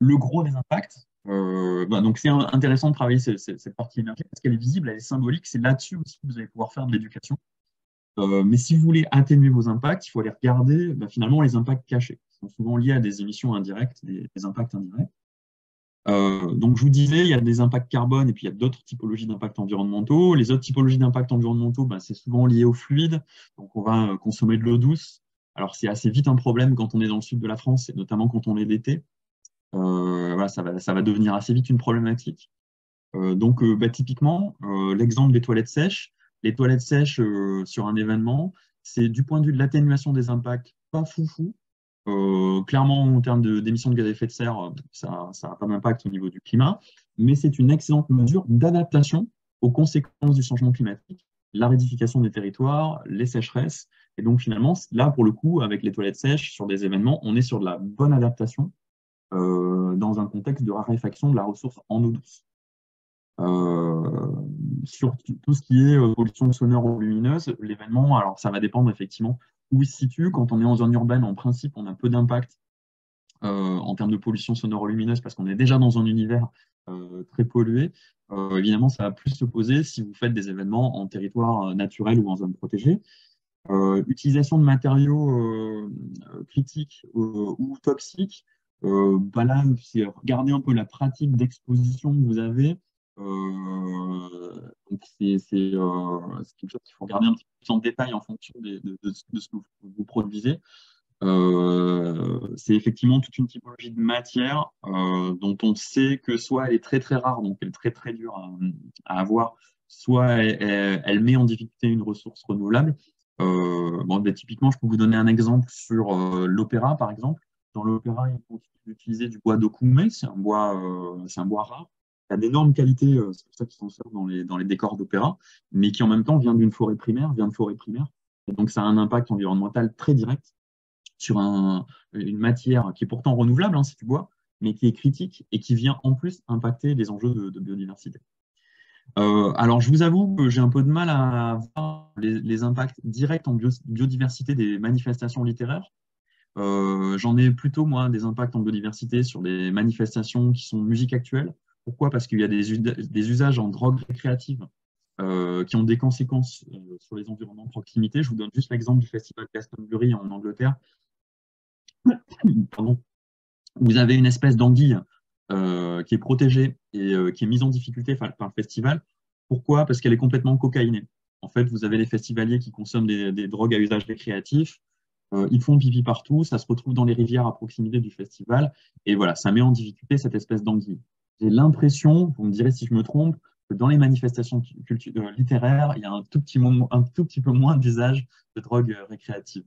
le gros des impacts, euh, bah, donc c'est intéressant de travailler cette, partie énergétique parce qu'elle est visible, elle est symbolique. C'est là-dessus aussi que vous allez pouvoir faire de l'éducation. mais si vous voulez atténuer vos impacts, il faut aller regarder bah, finalement les impacts cachés, qui sont souvent liés à des émissions indirectes, des impacts indirects. Donc, je vous disais, il y a des impacts carbone et puis il y a d'autres typologies d'impacts environnementaux. Les autres typologies d'impacts environnementaux, ben, c'est souvent lié au fluide. Donc, on va consommer de l'eau douce. Alors, c'est assez vite un problème quand on est dans le sud de la France, et notamment quand on est l'été. voilà, ça va, devenir assez vite une problématique. donc, bah, typiquement, l'exemple des toilettes sèches. Les toilettes sèches sur un événement, c'est du point de vue de l'atténuation des impacts, pas foufou. Euh, clairement, en termes d'émissions de, gaz à effet de serre, ça n'a pas d'impact au niveau du climat, mais c'est une excellente mesure d'adaptation aux conséquences du changement climatique, la rédification des territoires, les sécheresses. Et donc, finalement, là, pour le coup, avec les toilettes sèches sur des événements, on est sur de la bonne adaptation euh, dans un contexte de raréfaction de la ressource en eau douce. Euh, sur tout ce qui est euh, pollution sonore ou lumineuse, l'événement, alors ça va dépendre effectivement où il se situe. Quand on est en zone urbaine, en principe, on a peu d'impact euh, en termes de pollution sonore ou lumineuse parce qu'on est déjà dans un univers très pollué. évidemment, ça va plus se poser si vous faites des événements en territoire naturel ou en zone protégée. utilisation de matériaux critiques ou toxiques, bah là, c'est un peu la pratique d'exposition que vous avez euh, donc euh, c'est quelque chose qu'il faut regarder un petit peu en détail en fonction de, ce que vous, produisez. Euh, c'est effectivement toute une typologie de matière dont on sait que soit elle est très très rare, donc elle est très très dure à, avoir, soit elle, met en difficulté une ressource renouvelable. bon, ben, typiquement, je peux vous donner un exemple sur l'opéra, par exemple. Dans l'opéra, il faut utiliser du bois d'okume, c'est un bois, c'est un bois rare a d'énormes qualités, euh, c'est pour ça qu'ils s'en servent dans les, décors d'opéra, mais qui en même temps vient d'une forêt primaire, vient de forêt primaire. Donc ça a un impact environnemental très direct sur une matière qui est pourtant renouvelable, hein, si tu bois, mais qui est critique et qui vient en plus impacter les enjeux de, biodiversité. Euh, alors, je vous avoue que j'ai un peu de mal à voir les, impacts directs en biodiversité des manifestations littéraires. Euh, j'en ai plutôt, moi, des impacts en biodiversité sur des manifestations qui sont musique actuelle, pourquoi? Parce qu'il y a des, usages en drogue récréative euh, qui ont des conséquences euh, sur les environnements de proximité. Je vous donne juste l'exemple du festival Glastonbury en Angleterre. Vous avez une espèce d'anguille euh, qui est protégée et qui est mise en difficulté par, le festival. Pourquoi? Parce qu'elle est complètement cocaïnée. En fait, vous avez les festivaliers qui consomment des, des drogues à usage récréatif. ils font pipi partout, ça se retrouve dans les rivières à proximité du festival. Et voilà, ça met en difficulté cette espèce d'anguille j'ai l'impression, vous me direz si je me trompe, que dans les manifestations euh, littéraires, il y a un tout petit, peu moins d'usage de drogue euh, récréative.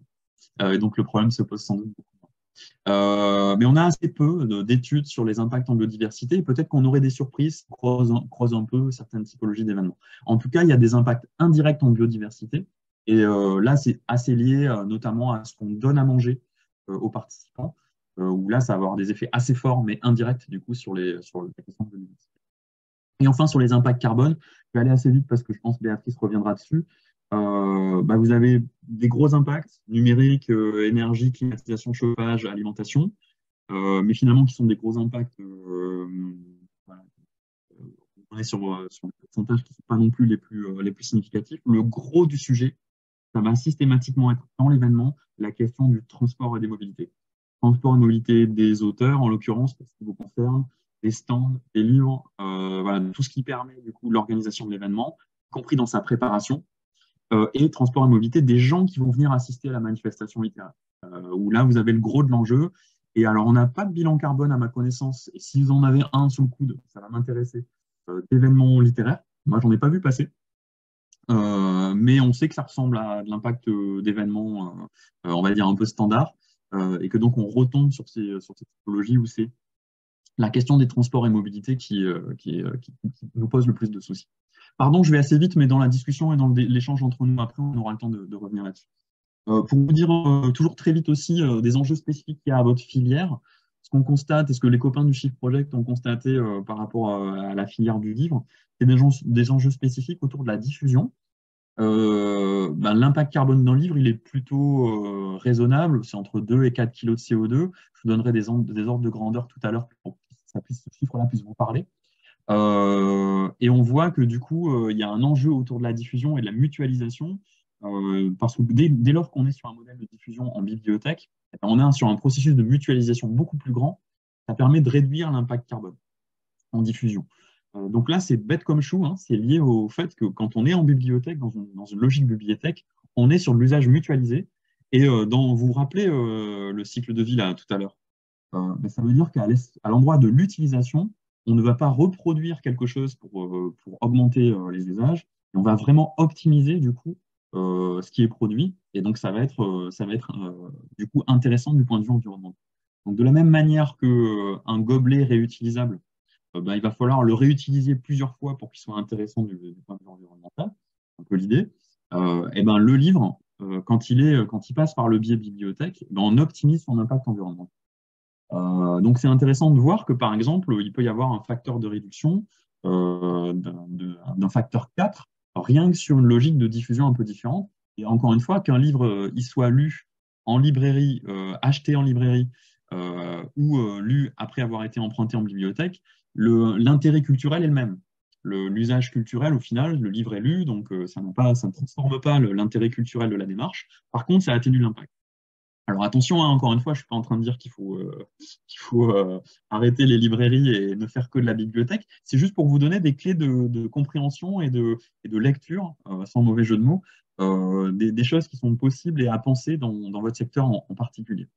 Euh, et donc le problème se pose sans doute beaucoup moins. mais on a assez peu d'études sur les impacts en biodiversité. Peut-être qu'on aurait des surprises, croise un peu certaines typologies d'événements. En tout cas, il y a des impacts indirects en biodiversité. Et là, c'est assez lié notamment à ce qu'on donne à manger aux participants. Euh, où là, ça va avoir des effets assez forts, mais indirects, du coup, sur, les, sur la question de Et enfin, sur les impacts carbone, je vais aller assez vite parce que je pense que Béatrice reviendra dessus. Euh, bah, vous avez des gros impacts numériques, euh, énergie, climatisation, chauffage, alimentation, mais finalement qui sont des gros impacts. on est sur, sur des pourcentages qui ne sont pas non plus les plus, les plus significatifs. Le gros du sujet, ça va systématiquement être dans l'événement la question du transport et des mobilités transport et mobilité des auteurs, en l'occurrence, parce qui vous concerne, des stands, des livres, euh, voilà, tout ce qui permet du coup l'organisation de l'événement, compris dans sa préparation, euh, et transport et mobilité des gens qui vont venir assister à la manifestation littéraire, euh, où là vous avez le gros de l'enjeu. Et alors on n'a pas de bilan carbone à ma connaissance, et si vous en avez un sous le coude, ça va m'intéresser, d'événements littéraires. Moi j'en ai pas vu passer. mais on sait que ça ressemble à de l'impact d'événements, on va dire un peu standard. Euh, et que donc on retombe sur, ces, sur typologie où c'est la question des transports et mobilité qui, euh, qui, nous pose le plus de soucis. Pardon, je vais assez vite, mais dans la discussion et dans l'échange entre nous après, on aura le temps de, revenir là-dessus. Euh, pour vous dire toujours très vite aussi des enjeux spécifiques qu'il y a à votre filière, ce qu'on constate et ce que les copains du Shift Project ont constaté par rapport à, la filière du livre, c'est des, enjeux spécifiques autour de la diffusion. Euh, ben, l'impact carbone d'un livre, il est plutôt euh, raisonnable, c'est entre 2 et 4 kg de CO2. Je vous donnerai des, ordres de grandeur tout à l'heure pour que ce chiffre-là puisse vous parler. Euh, et on voit que du coup, il y a un enjeu autour de la diffusion et de la mutualisation, parce que dès, lors qu'on est sur un modèle de diffusion en bibliothèque, eh ben, on est sur un processus de mutualisation beaucoup plus grand. Ça permet de réduire l'impact carbone. en diffusion. Donc là, c'est bête comme chou, hein. c'est lié au fait que quand on est en bibliothèque, dans une, dans une logique bibliothèque, on est sur l'usage mutualisé. Et dans, vous vous rappelez le cycle de vie là tout à l'heure Ça veut dire qu'à l'endroit de l'utilisation, on ne va pas reproduire quelque chose pour, augmenter les usages, on va vraiment optimiser du coup euh, ce qui est produit. Et donc, ça va être, euh, euh, du coup intéressant du point de vue environnemental. Donc, de la même manière qu'un gobelet réutilisable, ben, il va falloir le réutiliser plusieurs fois pour qu'il soit intéressant du, point de vue environnemental. un peu l'idée. et ben, le livre, quand, il est, quand il passe par le biais bibliothèque, ben, on optimise son impact environnemental. donc, c'est intéressant de voir que, par exemple, il peut y avoir un facteur de réduction d'un facteur 4 rien que sur une logique de diffusion un peu différente. Et encore une fois, qu'un livre euh, y soit lu en librairie, euh, acheté en librairie euh, ou lu après avoir été emprunté en bibliothèque, l'intérêt culturel est le même. L'usage culturel, au final, le livre est lu, donc ça, pas, ça ne transforme pas l'intérêt culturel de la démarche. Par contre, ça atténue l'impact. Alors attention, hein, encore une fois, je ne suis pas en train de dire qu'il faut, euh, faut euh, arrêter les librairies et ne faire que de la bibliothèque. C'est juste pour vous donner des clés de, compréhension et de, de lecture, euh, sans mauvais jeu de mots, des, choses qui sont possibles et à penser dans, votre secteur en, particulier.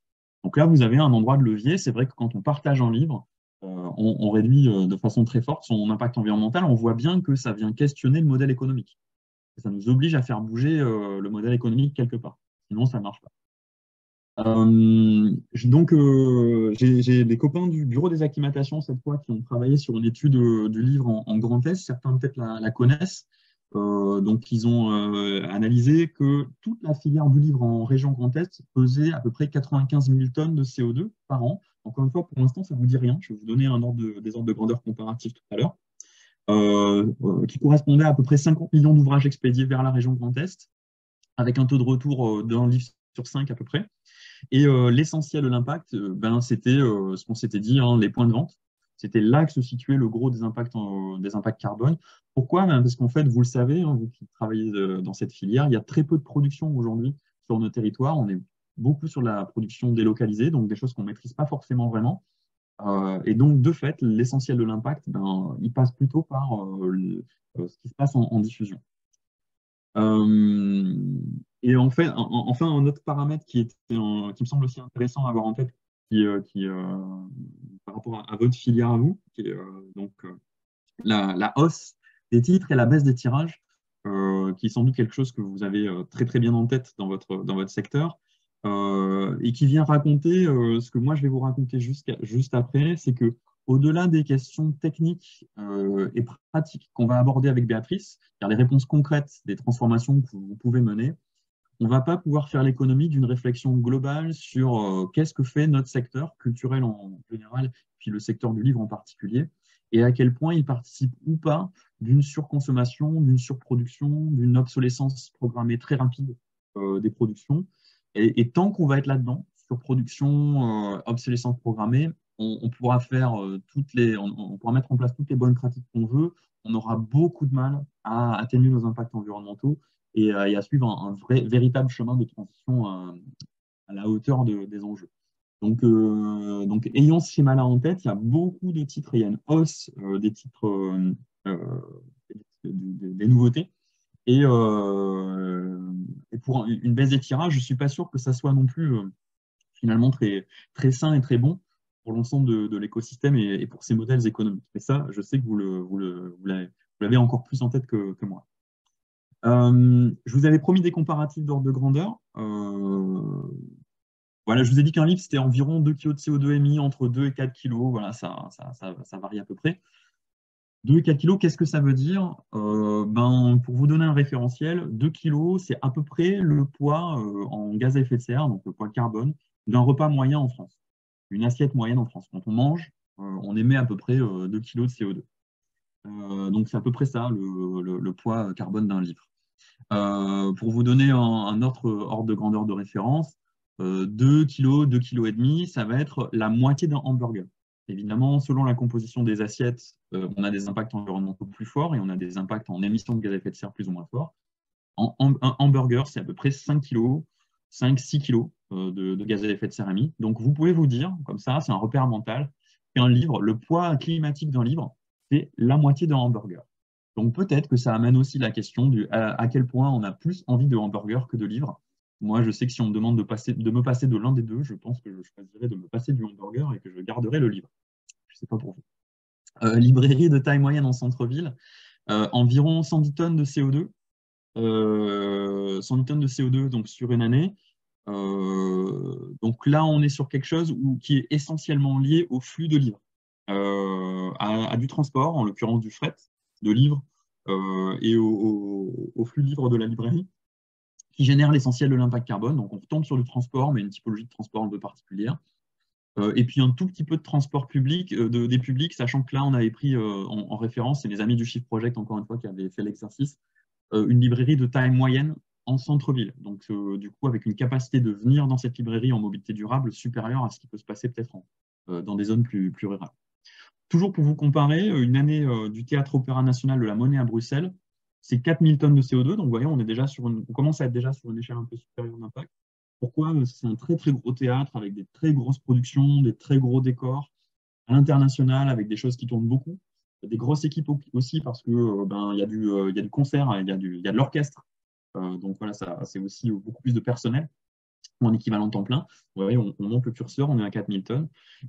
Donc là, vous avez un endroit de levier. C'est vrai que quand on partage un livre, on, réduit de façon très forte son impact environnemental. On voit bien que ça vient questionner le modèle économique. ça nous oblige à faire bouger le modèle économique quelque part. Sinon, ça ne marche pas. Euh, donc, euh, j'ai des copains du bureau des acclimatations cette fois qui ont travaillé sur une étude euh, du livre en, Grand Est. Certains peut-être la, connaissent. donc, ils ont analysé que toute la filière du livre en région Grand Est pesait à peu près 95 000 tonnes de CO2 par an. Encore une fois, pour l'instant, ça ne vous dit rien. Je vais vous donner un ordre des ordres de grandeur comparatifs tout à l'heure. qui correspondait à à peu près 50 millions d'ouvrages expédiés vers la région Grand Est, avec un taux de retour d'un livre sur 5 à peu près. Et euh, l'essentiel de l'impact, euh, ben, c'était euh, ce qu'on s'était dit, hein, les points de vente. C'était là que se situait le gros des impacts, des impacts carbone. Pourquoi? Ben, Parce qu'en fait, vous le savez, hein, vous qui travaillez dans cette filière, il y a très peu de production aujourd'hui sur nos territoires. On est beaucoup sur la production délocalisée, donc des choses qu'on ne maîtrise pas forcément vraiment. et donc, de fait, l'essentiel de l'impact, ben, il passe plutôt par ce qui se passe en diffusion. Euh, et en fait, enfin, un autre paramètre qui, qui me semble aussi intéressant à avoir en tête, qui, euh, qui euh, par rapport à, votre filière à vous, qui est donc la, hausse des titres et la baisse des tirages, qui est sans doute quelque chose que vous avez très très bien en tête dans votre, dans votre secteur, et qui vient raconter ce que moi je vais vous raconter juste, après, c'est que au-delà des questions techniques euh, et pratiques qu'on va aborder avec Béatrice, car les réponses concrètes des transformations que vous pouvez mener, on ne va pas pouvoir faire l'économie d'une réflexion globale sur euh, qu'est-ce que fait notre secteur culturel en général, puis le secteur du livre en particulier, et à quel point il participe ou pas d'une surconsommation, d'une surproduction, d'une obsolescence programmée très rapide euh, des productions. Et, tant qu'on va être là-dedans, surproduction, obsolescence programmée, on, pourra faire euh, toutes les, on, pourra mettre en place toutes les bonnes pratiques qu'on veut, on aura beaucoup de mal à atténuer nos impacts environnementaux et, à suivre un, vrai, véritable chemin de transition à, la hauteur des enjeux. Donc, euh, donc, ayant ce schéma-là en tête, il y a beaucoup de titres, il y a une hausse euh, des titres, des, nouveautés. Et, pour une baisse des tirages, je ne suis pas sûr que ça soit non plus finalement très, très sain et très bon pour l'ensemble de, l'écosystème et, pour ces modèles économiques. Et ça, je sais que vous, l'avez encore plus en tête que, moi. Euh, je vous avais promis des comparatifs d'ordre de grandeur. Euh, voilà, je vous ai dit qu'un livre, c'était environ 2 kg de CO2 émis entre 2 et 4 kg. Voilà, ça, varie à peu près. 2 et 4 kg, qu'est-ce que ça veut dire? Euh, ben, Pour vous donner un référentiel, 2 kg, c'est à peu près le poids en gaz à effet de serre, donc le poids carbone, d'un repas moyen en France une assiette moyenne en France. Quand on mange, euh, on émet à peu près 2 euh, kg de CO2. Euh, donc c'est à peu près ça le, poids carbone d'un livre. pour vous donner un, autre ordre de grandeur de référence, 2 kg, 2 kg et demi, ça va être la moitié d'un hamburger. Évidemment, selon la composition des assiettes, on a des impacts environnementaux plus forts et on a des impacts en émissions de gaz à effet de serre plus ou moins forts. Un hamburger, c'est à peu près 5 kg, 5-6 kg euh, de, gaz à effet de serre émis. Donc, vous pouvez vous dire, comme ça, c'est un repère mental, qu'un livre, le poids climatique d'un livre, c'est la moitié d'un hamburger. Donc peut-être que ça amène aussi la question du à, quel point on a plus envie de hamburger que de livres. Moi, je sais que si on me demande de, me passer de l'un des deux, je pense que je choisirais de me passer du hamburger et que je garderai le livre. Je ne sais pas pour vous. Euh, librairie de taille moyenne en centre-ville, euh, environ 110 tonnes de CO2. 110 euh, tonnes de CO2 donc, sur une année. donc là, on est sur quelque chose qui est essentiellement lié au flux de livres, à, du transport, en l'occurrence du fret de livres, et au, au, flux de livres de la librairie qui génère l'essentiel de l'impact carbone. Donc on retombe sur du transport, mais une typologie de transport un peu particulière. Euh, et puis un tout petit peu de transport public, euh, de, des publics, sachant que là, on avait pris euh, en, référence, c'est les amis du Shift Project, encore une fois, qui avaient fait l'exercice, une librairie de taille moyenne en centre-ville. Donc, du coup, avec une capacité de venir dans cette librairie en mobilité durable supérieure à ce qui peut se passer peut-être dans des zones plus, plus rurales. Toujours pour vous comparer, une année du Théâtre Opéra National de la Monnaie à Bruxelles, c'est 4000 tonnes de CO2. Donc, vous voyez, on, est déjà sur on commence à être déjà sur une échelle un peu supérieure d'impact. Pourquoi? C'est un très, très gros théâtre avec des très grosses productions, des très gros décors à l'international avec des choses qui tournent beaucoup. Des grosses équipes aussi parce que euh, ben, y, a du, euh, y a du concert, il y a, y a de l'orchestre. Euh, donc voilà, c'est aussi beaucoup plus de personnel en équivalent temps plein. Vous voyez, on, monte le curseur, on est à 4000 tonnes.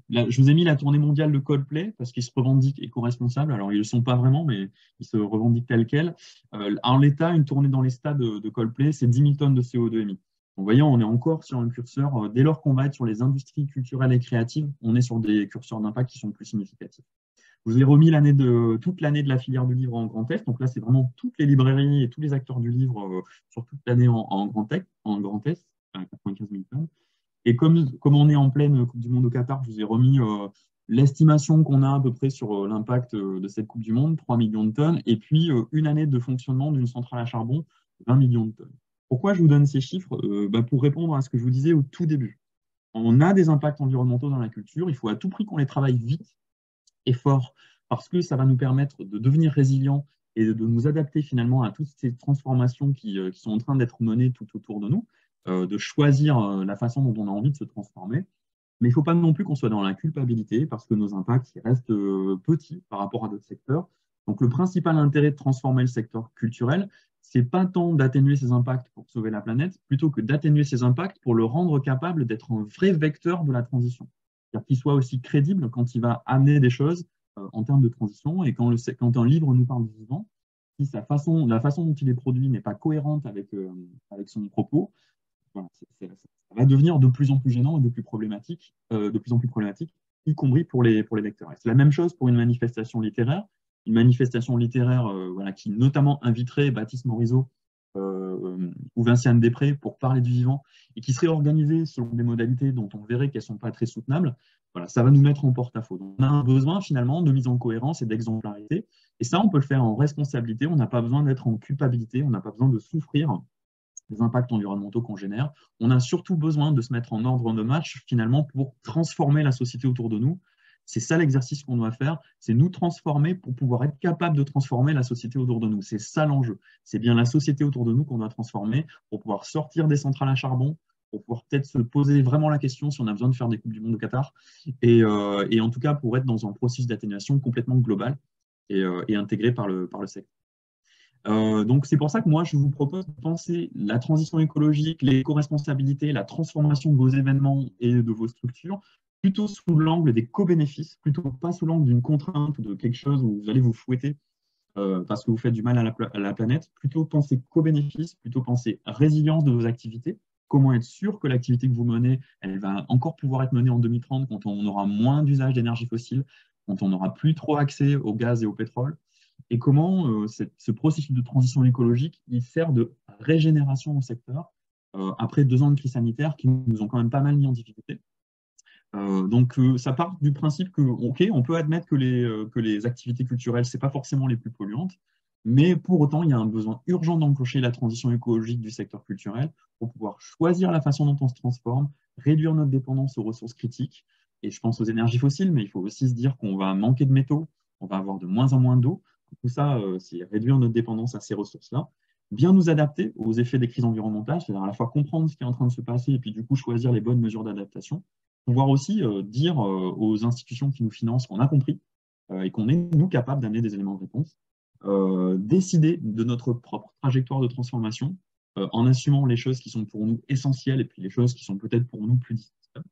je vous ai mis la tournée mondiale de Coldplay parce qu'ils se revendiquent éco-responsables. Alors, ils ne le sont pas vraiment, mais ils se revendiquent tel quel. Euh, en l'état, une tournée dans les stades de, Coldplay, c'est 10 000 tonnes de CO2 émis. Vous voyez, on est encore sur un curseur. Euh, dès lors qu'on va être sur les industries culturelles et créatives, on est sur des curseurs d'impact qui sont plus significatifs. Je vous ai remis l'année de, toute l'année de la filière du livre en Grand Est. Donc là, c'est vraiment toutes les librairies et tous les acteurs du livre euh, sur toute l'année en Grand Est. 95 000 tonnes. Et comme, comme on est en pleine Coupe du Monde au Qatar, je vous ai remis euh, l'estimation qu'on a à peu près sur euh, l'impact euh, de cette Coupe du Monde, 3 millions de tonnes, et puis une année de fonctionnement d'une centrale à charbon, 20 millions de tonnes. Pourquoi je vous donne ces chiffres? Bah, Pour répondre à ce que je vous disais au tout début. On a des impacts environnementaux dans la culture, il faut à tout prix qu'on les travaille vite et fort, parce que ça va nous permettre de devenir résilients et de nous adapter finalement à toutes ces transformations qui, qui sont en train d'être menées tout autour de nous. Euh, de choisir euh, la façon dont on a envie de se transformer. Mais il ne faut pas non plus qu'on soit dans la culpabilité parce que nos impacts restent euh, petits par rapport à d'autres secteurs. Donc le principal intérêt de transformer le secteur culturel, c'est pas tant d'atténuer ses impacts pour sauver la planète, plutôt que d'atténuer ses impacts pour le rendre capable d'être un vrai vecteur de la transition. C'est-à-dire qu'il soit aussi crédible quand il va amener des choses en termes de transition et quand, le, quand un livre nous parle vivant, si sa façon, la façon dont il est produit n'est pas cohérente avec, avec son propos, ça va devenir de plus en plus gênant et de plus problématique, euh, de plus en plus problématique, y compris pour les, pour les lecteurs. C'est la même chose pour une manifestation littéraire. Une manifestation littéraire euh, qui notamment inviterait Baptiste Morisot euh, ou Vinciane Després pour parler du vivant et qui serait organisée selon des modalités dont on verrait qu'elles ne sont pas très soutenables, voilà, ça va nous mettre en porte-à-faux. On a un besoin finalement de mise en cohérence et d'exemplarité. Et ça, on peut le faire en responsabilité. On n'a pas besoin d'être en culpabilité. On n'a pas besoin de souffrir des impacts environnementaux qu'on génère. On a surtout besoin de se mettre en ordre de match finalement pour transformer la société autour de nous. C'est ça l'exercice qu'on doit faire, c'est nous transformer pour pouvoir être capable de transformer la société autour de nous. C'est ça l'enjeu. C'est bien la société autour de nous qu'on doit transformer pour pouvoir sortir des centrales à charbon, pour pouvoir peut-être se poser vraiment la question si on a besoin de faire des Coupes du Monde au Qatar, et, euh, en tout cas pour être dans un processus d'atténuation complètement global et, euh, et intégré par le, par le secteur. Euh, donc c'est pour ça que moi je vous propose de penser la transition écologique, l'éco-responsabilité, la transformation de vos événements et de vos structures plutôt sous l'angle des co-bénéfices, plutôt pas sous l'angle d'une contrainte ou de quelque chose où vous allez vous fouetter euh, parce que vous faites du mal à la, planète, plutôt penser co-bénéfices, plutôt penser résilience de vos activités, comment être sûr que l'activité que vous menez, elle va encore pouvoir être menée en 2030 quand on aura moins d'usage d'énergie fossile, quand on n'aura plus trop accès au gaz et au pétrole, et comment euh, ce processus de transition écologique sert de régénération au secteur euh, après deux ans de crise sanitaire qui nous ont quand même pas mal mis en difficulté. Euh, donc ça part du principe que ok, on peut admettre que les, que les activités culturelles c'est pas forcément les plus polluantes, mais pour autant il y a un besoin urgent d'enclencher la transition écologique du secteur culturel pour pouvoir choisir la façon dont on se transforme, réduire notre dépendance aux ressources critiques. Et je pense aux énergies fossiles, mais il faut aussi se dire qu'on va manquer de métaux, on va avoir de moins en moins d'eau. Tout ça, euh, c'est réduire notre dépendance à ces ressources-là, bien nous adapter aux effets des crises environnementales, c'est-à-dire à la fois comprendre ce qui est en train de se passer et puis du coup choisir les bonnes mesures d'adaptation, pouvoir aussi euh, dire euh, aux institutions qui nous financent qu'on a compris, et qu'on est, nous, capable d'amener des éléments de réponse, décider de notre propre trajectoire de transformation en assumant les choses qui sont pour nous essentielles et puis les choses qui sont peut-être pour nous plus discutables.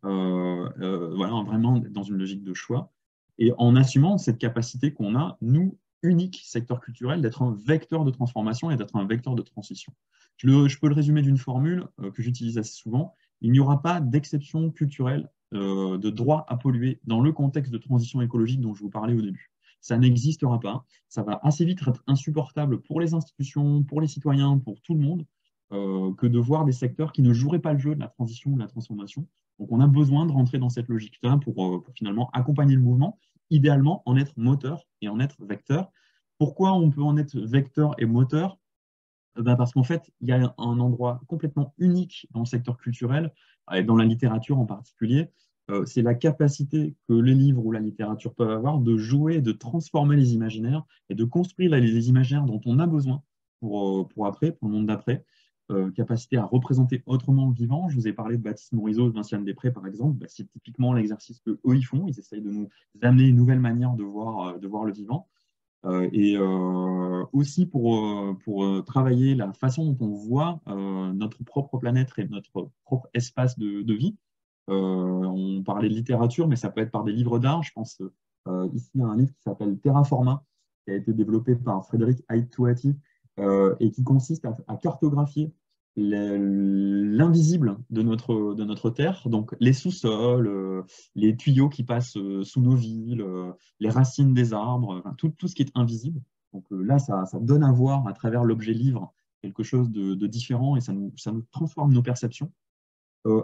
voilà, vraiment dans une logique de choix et en assumant cette capacité qu'on a, nous, unique secteur culturel, d'être un vecteur de transformation et d'être un vecteur de transition. Je, peux le résumer d'une formule euh, que j'utilise assez souvent. Il n'y aura pas d'exception culturelle euh, de droit à polluer dans le contexte de transition écologique dont je vous parlais au début. Ça n'existera pas. Ça va assez vite être insupportable pour les institutions, pour les citoyens, pour tout le monde, que de voir des secteurs qui ne joueraient pas le jeu de la transition ou de la transformation. Donc on a besoin de rentrer dans cette logique-là pour, pour finalement accompagner le mouvement idéalement en être moteur et en être vecteur. Pourquoi on peut en être vecteur et moteur? Eh ben, Parce qu'en fait, il y a un endroit complètement unique dans le secteur culturel, et dans la littérature en particulier, euh, c'est la capacité que les livres ou la littérature peuvent avoir de jouer, de transformer les imaginaires et de construire les imaginaires dont on a besoin pour, euh, pour après, pour le monde d'après. Euh, capacité à représenter autrement le vivant. Je vous ai parlé de Baptiste Morisot, de Vinciane Després, par exemple. Bah, c'est typiquement l'exercice que eux ils font. Ils essayent de nous amener une nouvelle manière de voir, euh, de voir le vivant. Euh, et aussi pour, pour travailler la façon dont on voit notre propre planète et notre propre espace de, de vie. on parlait de littérature, mais ça peut être par des livres d'art. Je pense ici à un livre qui s'appelle Terraforma, qui a été développé par Frédéric Aitouati, et qui consiste à, cartographier l'invisible de notre, de notre Terre, donc les sous-sols, euh, les tuyaux qui passent euh, sous nos villes, les racines des arbres, tout, tout, ce qui est invisible. Donc là, ça, donne à voir à travers l'objet livre quelque chose de, différent et ça nous, ça nous, transforme nos perceptions.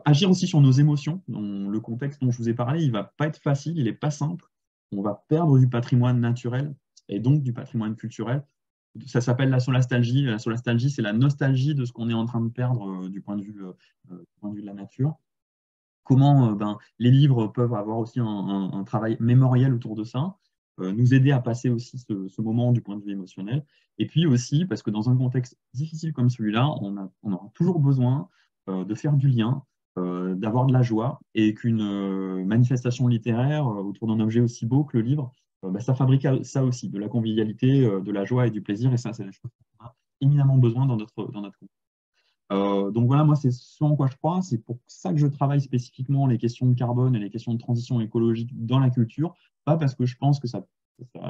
agir aussi sur nos émotions. le contexte dont je vous ai parlé, il ne va pas être facile, il n'est pas simple. On va perdre du patrimoine naturel et donc du patrimoine culturel ça s'appelle la solastalgie. La solastalgie, c'est la nostalgie de ce qu'on est en train de perdre euh, du, point de vue, euh, euh, point de vue de la nature. Comment ben, les livres peuvent avoir aussi un, travail mémoriel autour de ça, nous aider à passer aussi ce, moment du point de vue émotionnel. Et puis aussi, parce que dans un contexte difficile comme celui-là, on, aura toujours besoin de faire du lien, d'avoir de la joie, et qu'une manifestation littéraire autour d'un objet aussi beau que le livre bah, ça fabrique ça aussi, de la convivialité, euh, de la joie et du plaisir. Et ça, c'est des choses qu'on a éminemment besoin dans notre, dans notre euh, donc voilà, moi, c'est ce en quoi je crois. C'est pour ça que je travaille spécifiquement les questions de carbone et les questions de transition écologique dans la culture. Pas parce que je pense que ça,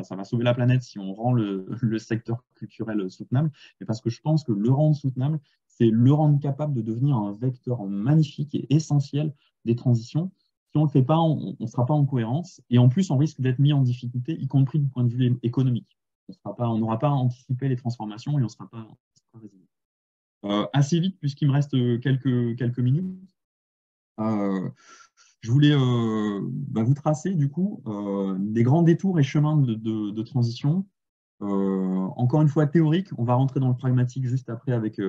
ça, va sauver la planète si on rend le, secteur culturel soutenable, mais parce que je pense que le rendre soutenable, c'est le rendre capable de devenir un vecteur magnifique et essentiel des transitions si on ne le fait pas, on ne sera pas en cohérence. Et en plus, on risque d'être mis en difficulté, y compris du point de vue économique. On n'aura pas anticipé les transformations et on ne sera pas, résilient. Euh, assez vite, puisqu'il me reste quelques, quelques minutes, euh, je voulais euh, bah, vous tracer du coup des grands détours et chemins de, transition. encore une fois théorique, on va rentrer dans le pragmatique juste après avec,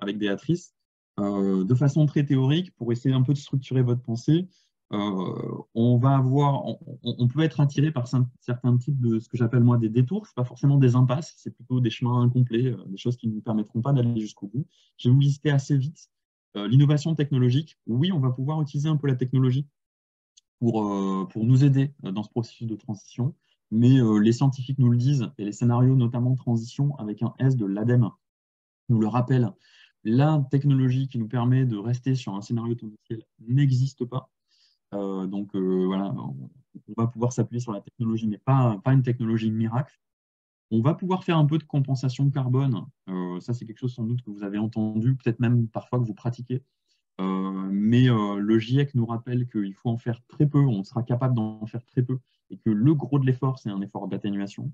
avec Béatrice. de façon très théorique, pour essayer un peu de structurer votre pensée, euh, on va avoir, on, peut être attiré par certains types de ce que j'appelle moi des détours. Ce pas forcément des impasses, c'est plutôt des chemins incomplets, euh, des choses qui ne nous permettront pas d'aller jusqu'au bout. Je vais vous lister assez vite euh, l'innovation technologique. Oui, on va pouvoir utiliser un peu la technologie pour, pour nous aider dans ce processus de transition, mais les scientifiques nous le disent et les scénarios, notamment transition avec un S de l'ADEME, nous le rappellent. La technologie qui nous permet de rester sur un scénario tendanciel n'existe pas. Euh, donc euh, voilà, on, va pouvoir s'appuyer sur la technologie, mais pas, une technologie miracle. On va pouvoir faire un peu de compensation carbone. Euh, ça, c'est quelque chose sans doute que vous avez entendu, peut-être même parfois que vous pratiquez. mais le GIEC nous rappelle qu'il faut en faire très peu, on sera capable d'en faire très peu, et que le gros de l'effort, c'est un effort d'atténuation.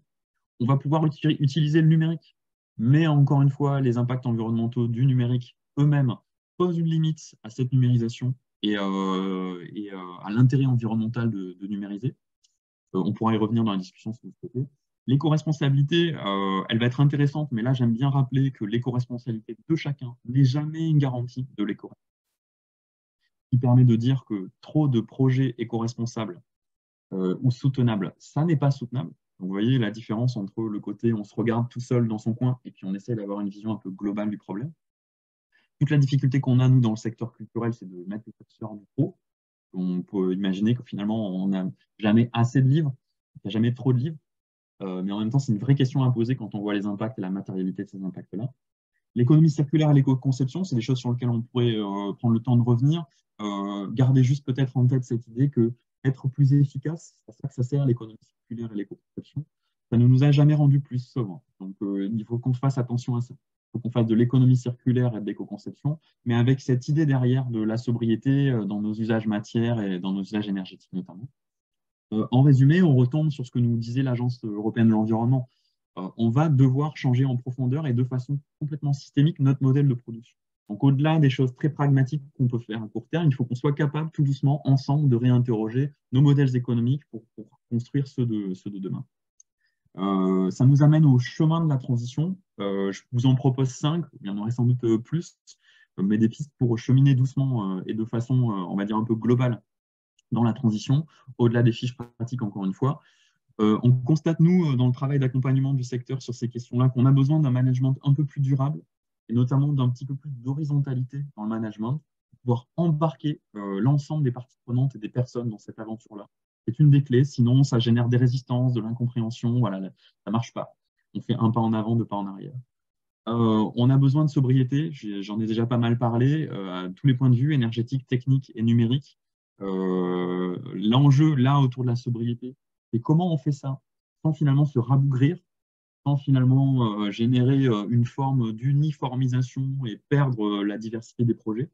On va pouvoir utiliser le numérique, mais encore une fois, les impacts environnementaux du numérique eux-mêmes posent une limite à cette numérisation et, euh, euh, à l'intérêt environnemental de, numériser. Euh, on pourra y revenir dans la discussion si vous souhaitez. L'éco-responsabilité, elle va être intéressante, mais là, j'aime bien rappeler que l'éco-responsabilité de chacun n'est jamais une garantie de l'éco qui permet de dire que trop de projets éco-responsables ou soutenables, ça n'est pas soutenable. Donc, vous voyez la différence entre le côté on se regarde tout seul dans son coin et puis on essaie d'avoir une vision un peu globale du problème toute la difficulté qu'on a, nous, dans le secteur culturel, c'est de mettre les curseurs du pro. On peut imaginer que finalement, on n'a jamais assez de livres. Il n'y a jamais trop de livres, mais en même temps, c'est une vraie question à poser quand on voit les impacts et la matérialité de ces impacts-là. L'économie circulaire et l'éco-conception, c'est des choses sur lesquelles on pourrait prendre le temps de revenir. garder juste peut-être en tête cette idée que être plus efficace, c'est à ça que ça sert l'économie circulaire et l'éco-conception, ça ne nous a jamais rendu plus souvent. Donc, il faut qu'on fasse attention à ça faut qu'on fasse de l'économie circulaire et de l'éco-conception, mais avec cette idée derrière de la sobriété euh, dans nos usages matières et dans nos usages énergétiques notamment. Euh, en résumé, on retombe sur ce que nous disait l'Agence européenne de l'environnement. Euh, on va devoir changer en profondeur et de façon complètement systémique notre modèle de production. Donc, au-delà des choses très pragmatiques qu'on peut faire à court terme, il faut qu'on soit capable tout doucement, ensemble, de réinterroger nos modèles économiques pour, construire ceux de, ceux de demain. Euh, ça nous amène au chemin de la transition. Euh, je vous en propose cinq, il y en aurait sans doute euh, plus, mais des pistes pour cheminer doucement et de façon, on va dire, un peu globale dans la transition, au-delà des fiches pratiques, encore une fois. on constate, nous, dans le travail d'accompagnement du secteur sur ces questions-là, qu'on a besoin d'un management un peu plus durable, et notamment d'un petit peu plus d'horizontalité dans le management, pour pouvoir embarquer l'ensemble des parties prenantes et des personnes dans cette aventure-là c'est une des clés. Sinon, ça génère des résistances, de l'incompréhension. Voilà, ça ne marche pas. On fait un pas en avant, deux pas en arrière. Euh, on a besoin de sobriété. J'en ai déjà pas mal parlé euh, à tous les points de vue, énergétique, technique et numérique. Euh, l'enjeu là autour de la sobriété, c'est comment on fait ça sans finalement se rabougrir, sans finalement générer une forme d'uniformisation et perdre la diversité des projets,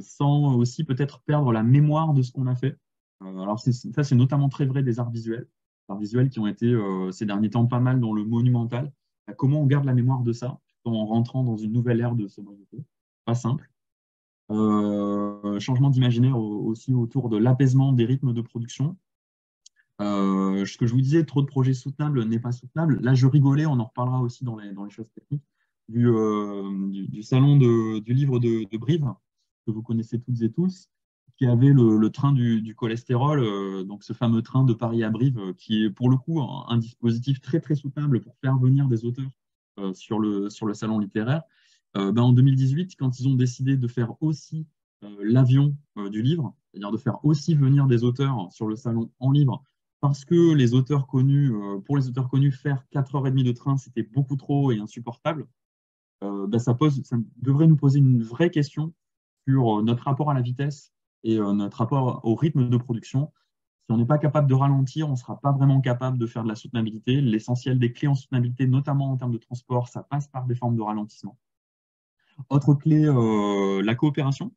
sans aussi peut-être perdre la mémoire de ce qu'on a fait. Euh, alors ça, c'est notamment très vrai des arts visuels, arts visuels qui ont été euh, ces derniers temps pas mal dans le monumental. Euh, comment on garde la mémoire de ça en rentrant dans une nouvelle ère de sobriété Pas simple. changement d'imaginaire aussi autour de l'apaisement des rythmes de production. ce que je vous disais, trop de projets soutenables n'est pas soutenable. Là, je rigolais, on en reparlera aussi dans les, choses techniques, du, salon du livre de Brive, que vous connaissez toutes et tous, qui avait le, train du, cholestérol, euh, donc ce fameux train de Paris à Brive, euh, qui est pour le coup un, dispositif très très soutenable pour faire venir des auteurs euh, sur, le, sur le salon littéraire. Ben, en 2018, quand ils ont décidé de faire aussi l'avion du livre, c'est-à-dire de faire aussi venir des auteurs sur le salon en livre, parce que les auteurs connus, pour les auteurs connus, faire 4h30 de train, c'était beaucoup trop et insupportable, ben, ça, pose, ça devrait nous poser une vraie question sur notre rapport à la vitesse et euh, notre rapport au rythme de production. Si on n'est pas capable de ralentir, on ne sera pas vraiment capable de faire de la soutenabilité. L'essentiel des clés en soutenabilité, notamment en termes de transport, ça passe par des formes de ralentissement. Autre clé, euh, la coopération.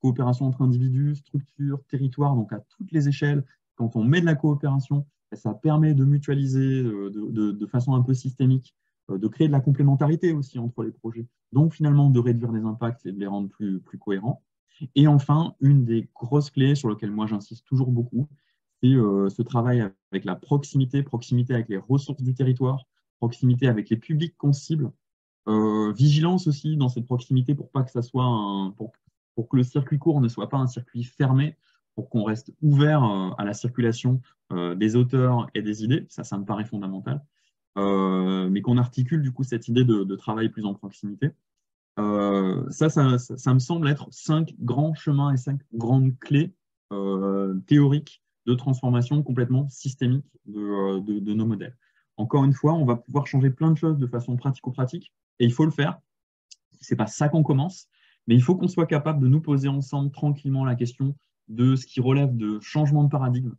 Coopération entre individus, structures, territoires, donc à toutes les échelles. Quand on met de la coopération, ça permet de mutualiser euh, de, façon un peu systémique, de créer de la complémentarité aussi entre les projets. Donc finalement de réduire les impacts et de les rendre plus, plus cohérents. Et enfin, une des grosses clés sur lesquelles moi j'insiste toujours beaucoup, c'est euh, ce travail avec la proximité, proximité avec les ressources du territoire, proximité avec les publics qu'on cible, euh, vigilance aussi dans cette proximité pour pas que ça soit un, pour, que le circuit court ne soit pas un circuit fermé, pour qu'on reste ouvert euh, à la circulation des auteurs et des idées, ça, ça me paraît fondamental, mais qu'on articule du coup cette idée de travail plus en proximité. Euh, ça, ça, me semble être cinq grands chemins et cinq grandes clés euh, théoriques de transformation complètement systémique euh, de, nos modèles. Encore une fois, on va pouvoir changer plein de choses de façon pratico-pratique et il faut le faire. Ce n'est pas ça qu'on commence, mais il faut qu'on soit capable de nous poser ensemble tranquillement la question de ce qui relève de changement de paradigme.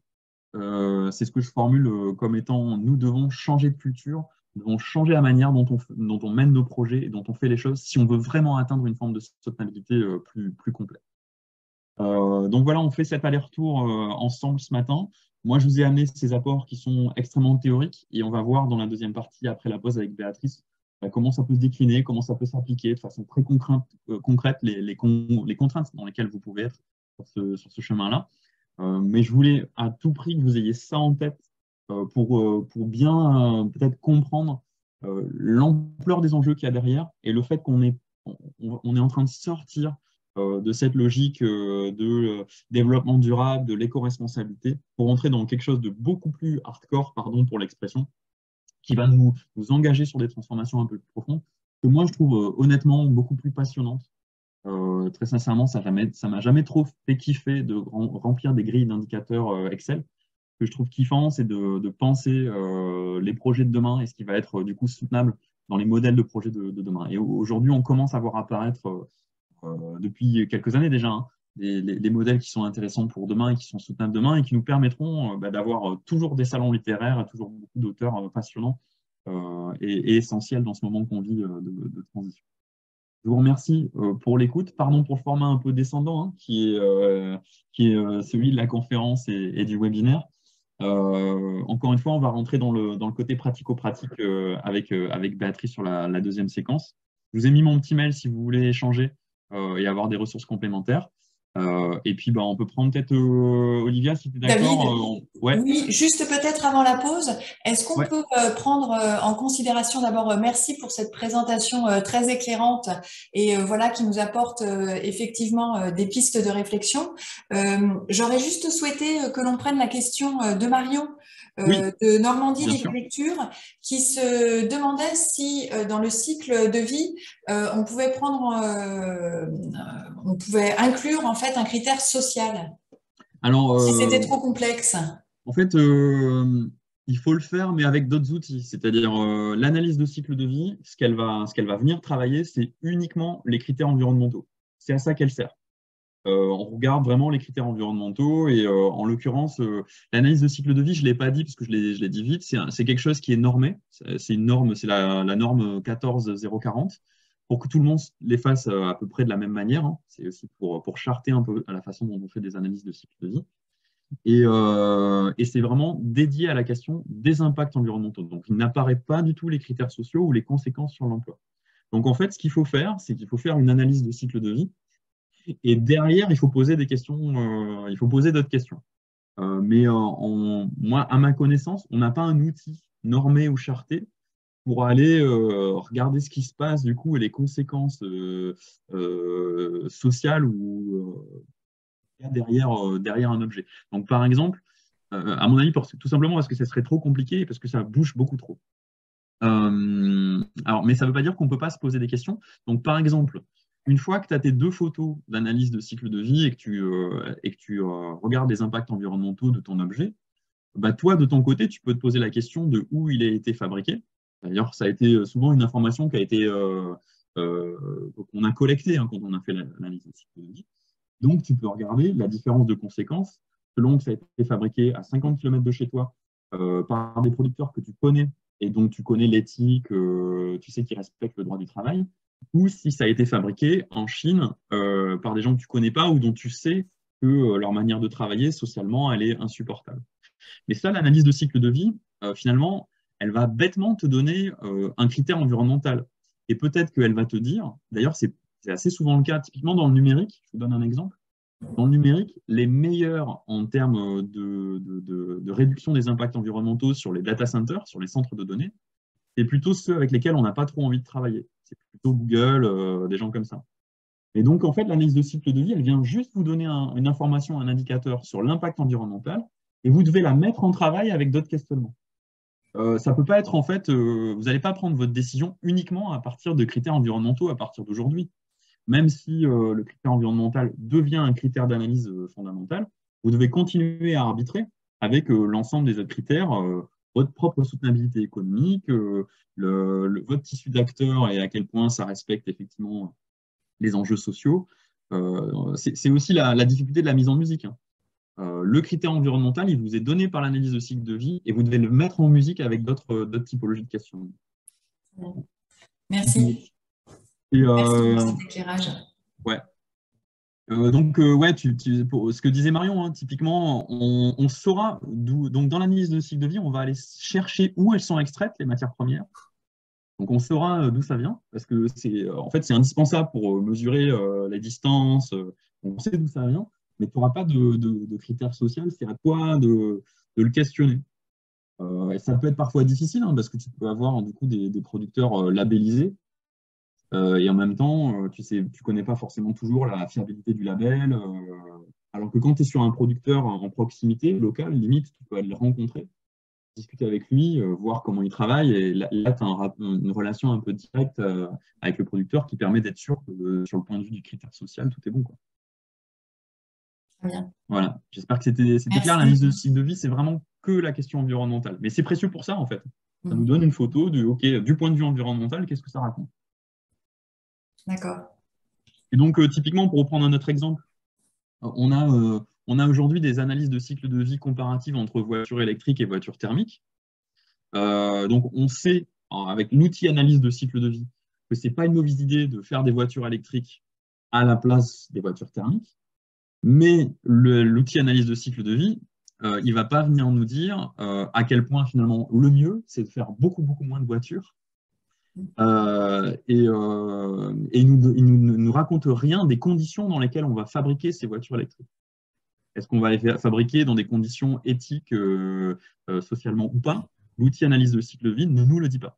C'est ce que je formule comme étant nous devons changer de culture, devons changer la manière dont on, mène nos projets et dont on fait les choses si on veut vraiment atteindre une forme de soutenabilité euh, plus, complète. Euh, donc voilà, on fait cet aller-retour euh, ensemble ce matin. Moi, je vous ai amené ces apports qui sont extrêmement théoriques et on va voir dans la deuxième partie, après la pause avec Béatrice, bah, comment ça peut se décliner, comment ça peut s'appliquer de façon très concrète, les, contraintes dans lesquelles vous pouvez être sur ce, chemin-là. mais je voulais à tout prix que vous ayez ça en tête pour, euh, pour bien euh, peut-être comprendre l'ampleur des enjeux qu'il y a derrière et le fait qu'on est, on, est en train de sortir de cette logique de développement durable, de l'éco-responsabilité, pour entrer dans quelque chose de beaucoup plus hardcore, pardon pour l'expression, qui va nous, nous, engager sur des transformations un peu plus profondes, que moi je trouve honnêtement beaucoup plus passionnantes. très sincèrement, ça ne m'a jamais trop fait kiffer de remplir des grilles d'indicateurs Excel que je trouve kiffant, c'est de, penser les projets de demain et ce qui va être du coup soutenable dans les modèles de projets de, demain. Et aujourd'hui, on commence à voir apparaître depuis quelques années déjà hein, les, modèles qui sont intéressants pour demain et qui sont soutenables demain et qui nous permettront bah, d'avoir toujours des salons littéraires, toujours beaucoup d'auteurs passionnants et, essentiels dans ce moment qu'on vit de transition. Je vous remercie euh, pour l'écoute. Pardon pour le format un peu descendant, hein, qui est, euh, euh, celui de la conférence et, du webinaire. Encore une fois, on va rentrer dans le, dans le côté pratico-pratique avec, avec Béatrice sur la, la, deuxième séquence. Je vous ai mis mon petit mail si vous voulez échanger et avoir des ressources complémentaires. Euh, et puis, bah, on peut prendre peut-être euh, Olivia, si tu es d'accord. Euh, Oui, juste peut-être avant la pause, est-ce qu'on peut prendre en considération d'abord, merci pour cette présentation très éclairante et voilà qui nous apporte effectivement des pistes de réflexion. J'aurais juste souhaité que l'on prenne la question de Marion euh, de Normandie Lecture qui se demandait si euh, dans le cycle de vie euh, on pouvait prendre, on pouvait inclure en fait un critère social. Alors, si c'était trop complexe. En fait, il faut le faire, mais avec d'autres outils. C'est-à-dire l'analyse de cycle de vie, ce qu'elle va, ce qu'elle va venir travailler, c'est uniquement les critères environnementaux. C'est à ça qu'elle sert. Euh, on regarde vraiment les critères environnementaux et euh, en l'occurrence, euh, l'analyse de cycle de vie, je ne l'ai pas dit parce que je l'ai dit vite, c'est quelque chose qui est normé. C'est une norme, c'est la, norme 14040 pour que tout le monde les fasse à peu près de la même manière. Hein. C'est aussi pour, pour charter un peu à la façon dont on fait des analyses de cycle de vie. Et, et c'est vraiment dédié à la question des impacts environnementaux. Donc, il n'apparaît pas du tout les critères sociaux ou les conséquences sur l'emploi. Donc, en fait, ce qu'il faut faire, c'est qu'il faut faire une analyse de cycle de vie et derrière, il faut poser des questions, euh, il faut poser d'autres questions. Euh, mais euh, moi, à ma connaissance, on n'a pas un outil normé ou charté pour aller regarder ce qui se passe du coup et les conséquences sociales ou derrière, derrière un objet. Donc, par exemple, à mon avis, tout simplement parce que ce serait trop compliqué et parce que ça bouge beaucoup trop. alors, mais ça ne veut pas dire qu'on ne peut pas se poser des questions. Donc, par exemple, une fois que tu as tes deux photos d'analyse de cycle de vie et que tu, euh, euh, regardes les impacts environnementaux de ton objet, bah toi, de ton côté, tu peux te poser la question de où il a été fabriqué. D'ailleurs, ça a été euh, souvent une information qu'on a collectée hein, quand on a fait l'analyse de cycle de vie. Donc, tu peux regarder la différence de conséquences selon que ça a été fabriqué à 50 km de chez toi par des producteurs que tu connais et dont tu connais l'éthique, tu sais qu'ils respectent le droit du travail, ou si ça a été fabriqué en Chine euh, par des gens que tu connais pas ou dont tu sais que euh, leur manière de travailler socialement, elle est insupportable. Mais ça, l'analyse de cycle de vie, euh, finalement, elle va bêtement te donner un critère environnemental. Et peut-être qu'elle va te dire, d'ailleurs, c'est assez souvent le cas, typiquement dans le numérique, je vous donne un exemple. Dans le numérique, les meilleurs en termes de, de réduction des impacts environnementaux sur les data centers, sur les centres de données, c'est plutôt ceux avec lesquels on n'a pas trop envie de travailler c'est plutôt Google, euh, des gens comme ça. Et donc, en fait, l'analyse de cycle de vie, elle vient juste vous donner une information, un indicateur sur l'impact environnemental, et vous devez la mettre en travail avec d'autres questionnements. Euh, ça peut pas être, en fait, euh, vous n'allez pas prendre votre décision uniquement à partir de critères environnementaux à partir d'aujourd'hui. Même si le critère environnemental devient un critère d'analyse fondamental, vous devez continuer à arbitrer avec l'ensemble des autres critères votre propre soutenabilité économique, euh, le, votre tissu d'acteurs et à quel point ça respecte effectivement les enjeux sociaux. Euh, c'est aussi la, difficulté de la mise en musique. Hein. Euh, le critère environnemental, il vous est donné par l'analyse de cycle de vie et vous devez le mettre en musique avec d'autres typologies de questions. Merci. Merci pour cet éclairage. Ouais. Euh, donc, euh, ouais, ce que disait Marion, hein, typiquement, on, saura. Donc, dans l'analyse de cycle de vie, on va aller chercher où elles sont extraites, les matières premières. Donc, on saura euh, d'où ça vient, parce que c'est en fait, c'est indispensable pour mesurer les distances. on sait d'où ça vient, mais tu n'auras pas de, critères sociaux. C'est à toi de, le questionner. et ça peut être parfois difficile, hein, parce que tu peux avoir du coup des producteurs labellisés et en même temps, euh, tu sais, tu connais pas forcément toujours la fiabilité du label. Euh, alors que quand tu es sur un producteur en proximité, local, limite, tu peux aller le rencontrer, discuter avec lui, voir comment il travaille. Et là, tu as une relation un peu directe avec le producteur qui permet d'être sûr que sur le point de vue du critère social, tout est bon. Quoi. Bien. Voilà, j'espère que c'était clair. La liste de cycle de vie, c'est vraiment que la question environnementale. Mais c'est précieux pour ça, en fait. Ça nous donne une photo de, OK, du point de vue environnemental, qu'est-ce que ça raconte? D'accord. Et donc, euh, typiquement, pour reprendre un autre exemple, on a, euh, a aujourd'hui des analyses de cycle de vie comparatives entre voitures électriques et voitures thermiques. Euh, donc, on sait, avec l'outil analyse de cycle de vie, que ce n'est pas une mauvaise idée de faire des voitures électriques à la place des voitures thermiques. Mais l'outil analyse de cycle de vie, il ne va pas venir nous dire à quel point finalement le mieux, c'est de faire beaucoup, beaucoup moins de voitures euh, et, euh, il ne nous, raconte rien des conditions dans lesquelles on va fabriquer ces voitures électriques. Est-ce qu'on va les fabriquer dans des conditions éthiques, euh, socialement ou pas? L'outil analyse de cycle de vie ne nous le dit pas.